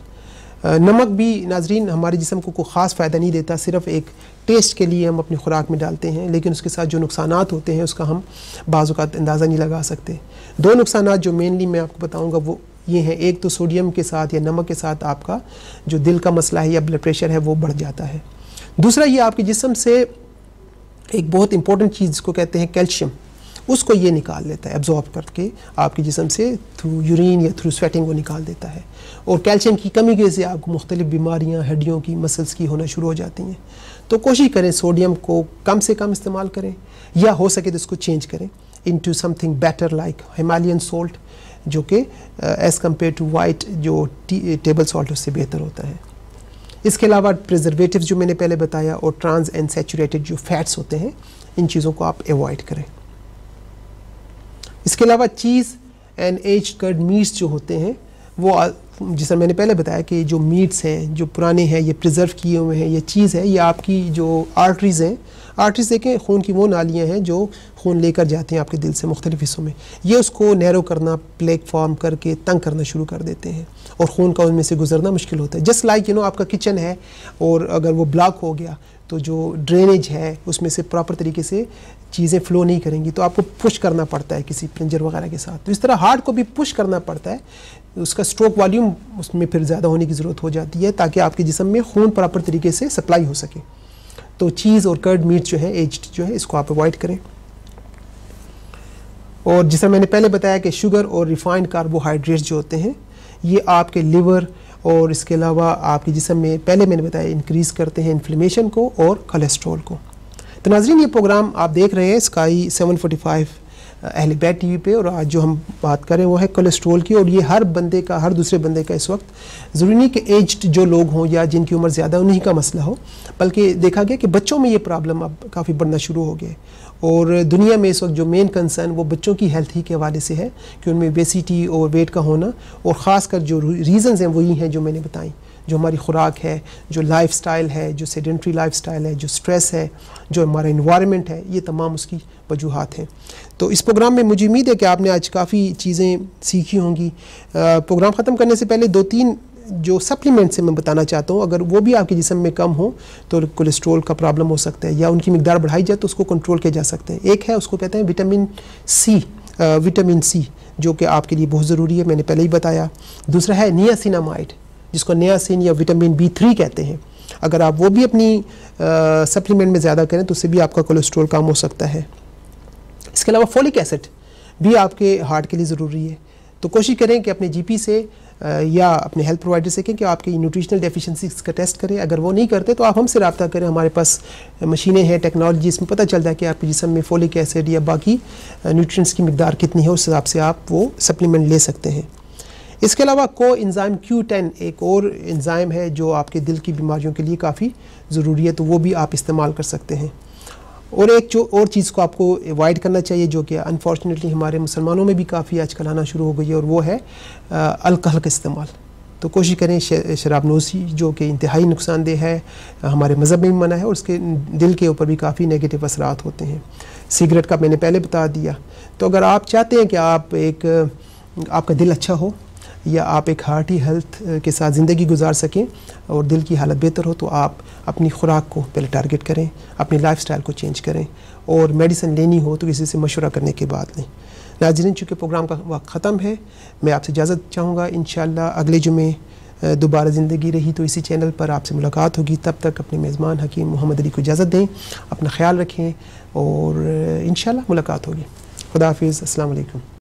A: नमक भी नाजरीन, हमारे जिसम को कोई ख़ास फ़ायदा नहीं देता, सिर्फ़ एक टेस्ट के लिए हम अपनी खुराक में डालते हैं, लेकिन उसके साथ जो नुकसान होते हैं, उसका हम बाज़ात अंदाज़ा नहीं लगा सकते। दो नुकसान जो मेनली मैं आपको बताऊँगा, वो ये हैं, एक तो सोडियम के साथ या नमक के साथ आपका जो दिल का मसला है या ब्लड प्रेशर है, वो बढ़ जाता है। दूसरा ये आपके जिसम से एक बहुत इंपॉर्टेंट चीज़ को कहते हैं कैल्शियम, उसको ये निकाल लेता है एब्जॉर्ब करके आपके जिसम से थ्रू यूरिन या थ्रू स्वेटिंग वो निकाल देता है। और कैल्शियम की कमी की वजह से आपको मुख्तलिफ़ बीमारियाँ, हड्डियों की मसल्स की होना शुरू हो जाती हैं। तो कोशिश करें सोडियम को कम से कम इस्तेमाल करें या हो सके तो इसको चेंज करें into something better like Himalayan salt जो कि एज़ कंपेयर टू वाइट जो टेबल सॉल्ट उससे बेहतर होता है। इसके अलावा प्रिजर्वेटिव जो मैंने पहले बताया और ट्रांस एंड सेचूरेटेड जो फैट्स होते हैं, इन चीज़ों को आप एवॉड करें। इसके अलावा cheese and aged cured meats जो होते हैं, वो जिस मैंने पहले बताया कि जो मीट्स हैं, जो पुराने हैं, ये प्रिजर्व किए हुए हैं, ये चीज़ है, ये आपकी जो आर्टरीज़ हैं आर्टरीज देखें, खून की वो नालियाँ हैं जो खून लेकर जाते हैं आपके दिल से मुख्तलिफ़ हिस्सों में। ये उसको नैरो करना प्लेक फॉर्म करके तंग करना शुरू कर देते हैं और खून का उनमें से गुजरना मुश्किल होता है। जस्ट लाइक यू नो आपका किचन है और अगर वो ब्लॉक हो गया तो जो ड्रेनेज है, उसमें से प्रॉपर तरीके से चीज़ें फ़्लो नहीं करेंगी तो आपको पुश करना पड़ता है किसी प्रिंजर वगैरह के साथ। तो इस तरह हार्ट को भी पुश करना पड़ता है उसका स्ट्रोक वॉल्यूम उसमें फिर ज़्यादा होने की ज़रूरत हो जाती है ताकि आपके जिसम में खून प्रॉपर तरीके से सप्लाई हो सके। तो चीज़ और कर्ड मीट जो है एज जो है, इसको आप अवॉइड करें। और जैसा मैंने पहले बताया कि शुगर और रिफाइंड कार्बोहाइड्रेट्स जो होते हैं, ये आपके लिवर और इसके अलावा आपके जिसम में पहले मैंने बताया इंक्रीज़ करते हैं इन्फ्लेमेशन को और कोलेस्ट्रॉल को। तो नाजरीन, ये प्रोग्राम आप देख रहे हैं स्काई 745 अहल बैट टी वी पर और आज जो हम बात करें वो है कोलेस्ट्रोल की, और ये हर बंदे का, हर दूसरे बंदे का इस वक्त ज़रूरी नहीं कि एज्ड जो लोग हों या जिनकी उम्र ज़्यादा उन्हीं का मसला हो, बल्कि देखा गया कि बच्चों में ये प्रॉब्लम अब काफ़ी बढ़ना शुरू हो गया और दुनिया में इस वक्त जो मेन कंसर्न वो बच्चों की हेल्थ ही के हवाले से है कि उनमें बेसिटी और वेट का होना, और ख़ास कर जो रीज़न्स हैं वही हैं जो मैंने बताई, जो हमारी खुराक है, जो लाइफ है, जो सेडेंट्री लाइफ है, जो स्ट्रेस है, जो हमारा इन्वायरमेंट है, ये तमाम उसकी वजूहत हैं। तो इस प्रोग्राम में मुझे उम्मीद है कि आपने आज काफ़ी चीज़ें सीखी होंगी। प्रोग्राम ख़त्म करने से पहले दो तीन जो सप्लीमेंट्स हैं मैं बताना चाहता हूँ। अगर वो भी आपके जिसम में कम हो तो कोलेस्ट्रोल का प्रॉब्लम हो सकता है या उनकी मकदार बढ़ाई जाए तो उसको कंट्रोल किया जा सकता है। एक है, उसको कहते हैं विटामिन सी विटामिन सी जो कि आपके लिए बहुत ज़रूरी है, मैंने पहले ही बताया। दूसरा है नियासिनामाइड जिसको नियासिन या विटामिन बी थ्री कहते हैं। अगर आप वो भी अपनी सप्लीमेंट में ज़्यादा करें तो उससे भी आपका कोलेस्ट्रोल कम हो सकता है। इसके अलावा फोलिक एसिड भी आपके हार्ट के लिए ज़रूरी है। तो कोशिश करें कि अपने जीपी से या अपने हेल्थ प्रोवाइडर से कहें कि आपकी न्यूट्रिशनल डेफिशिएंसीज का टेस्ट करें। अगर वो नहीं करते तो आप हमसे रबता करें। हमारे पास मशीनें हैं टेक्नोलॉजी इसमें पता चलता है कि आपके जिसम में फोलिक एसिड या बाकी न्यूट्रिएंट्स की मकदार कितनी है, उस हिसाब से आप वो सप्लीमेंट ले सकते हैं। इसके अलावा को इंज़ाइम क्यू टेन एक और इंज़ाइम है जो आपके दिल की बीमारियों के लिए काफ़ी ज़रूरी है तो वो भी आप इस्तेमाल कर सकते हैं। और एक जो और चीज़ को आपको अवॉइड करना चाहिए, जो कि अनफॉर्चुनेटली हमारे मुसलमानों में भी काफ़ी आजकल आना शुरू हो गई है, और वो है अल्कोहल का इस्तेमाल। तो कोशिश करें शराब नोशी जो कि इंतहाई नुकसानदेह है, हमारे मज़हब में भी मना है, और उसके दिल के ऊपर भी काफ़ी नेगेटिव असरात होते हैं। सिगरेट का मैंने पहले बता दिया। तो अगर आप चाहते हैं कि आप एक, आपका दिल अच्छा हो या आप एक हार्टी हेल्थ के साथ ज़िंदगी गुजार सकें और दिल की हालत बेहतर हो तो आप अपनी खुराक को पहले टारगेट करें, अपनी लाइफ स्टाइल को चेंज करें और मेडिसिन लेनी हो तो किसी से मशवरा करने के बाद लें नाजरीन चूँकि प्रोग्राम का वक्त ख़त्म है, मैं आपसे इजाज़त चाहूँगा। इन अगले जुमे दोबारा ज़िंदगी रही तो इसी चैनल पर आपसे मुलाकात होगी। तब तक अपने मेज़बान हकीम मोहम्मद अली को इजाज़त दें, अपना ख्याल रखें और इन मुलाकात होगी। खुदा हाफिज़। अल्लाम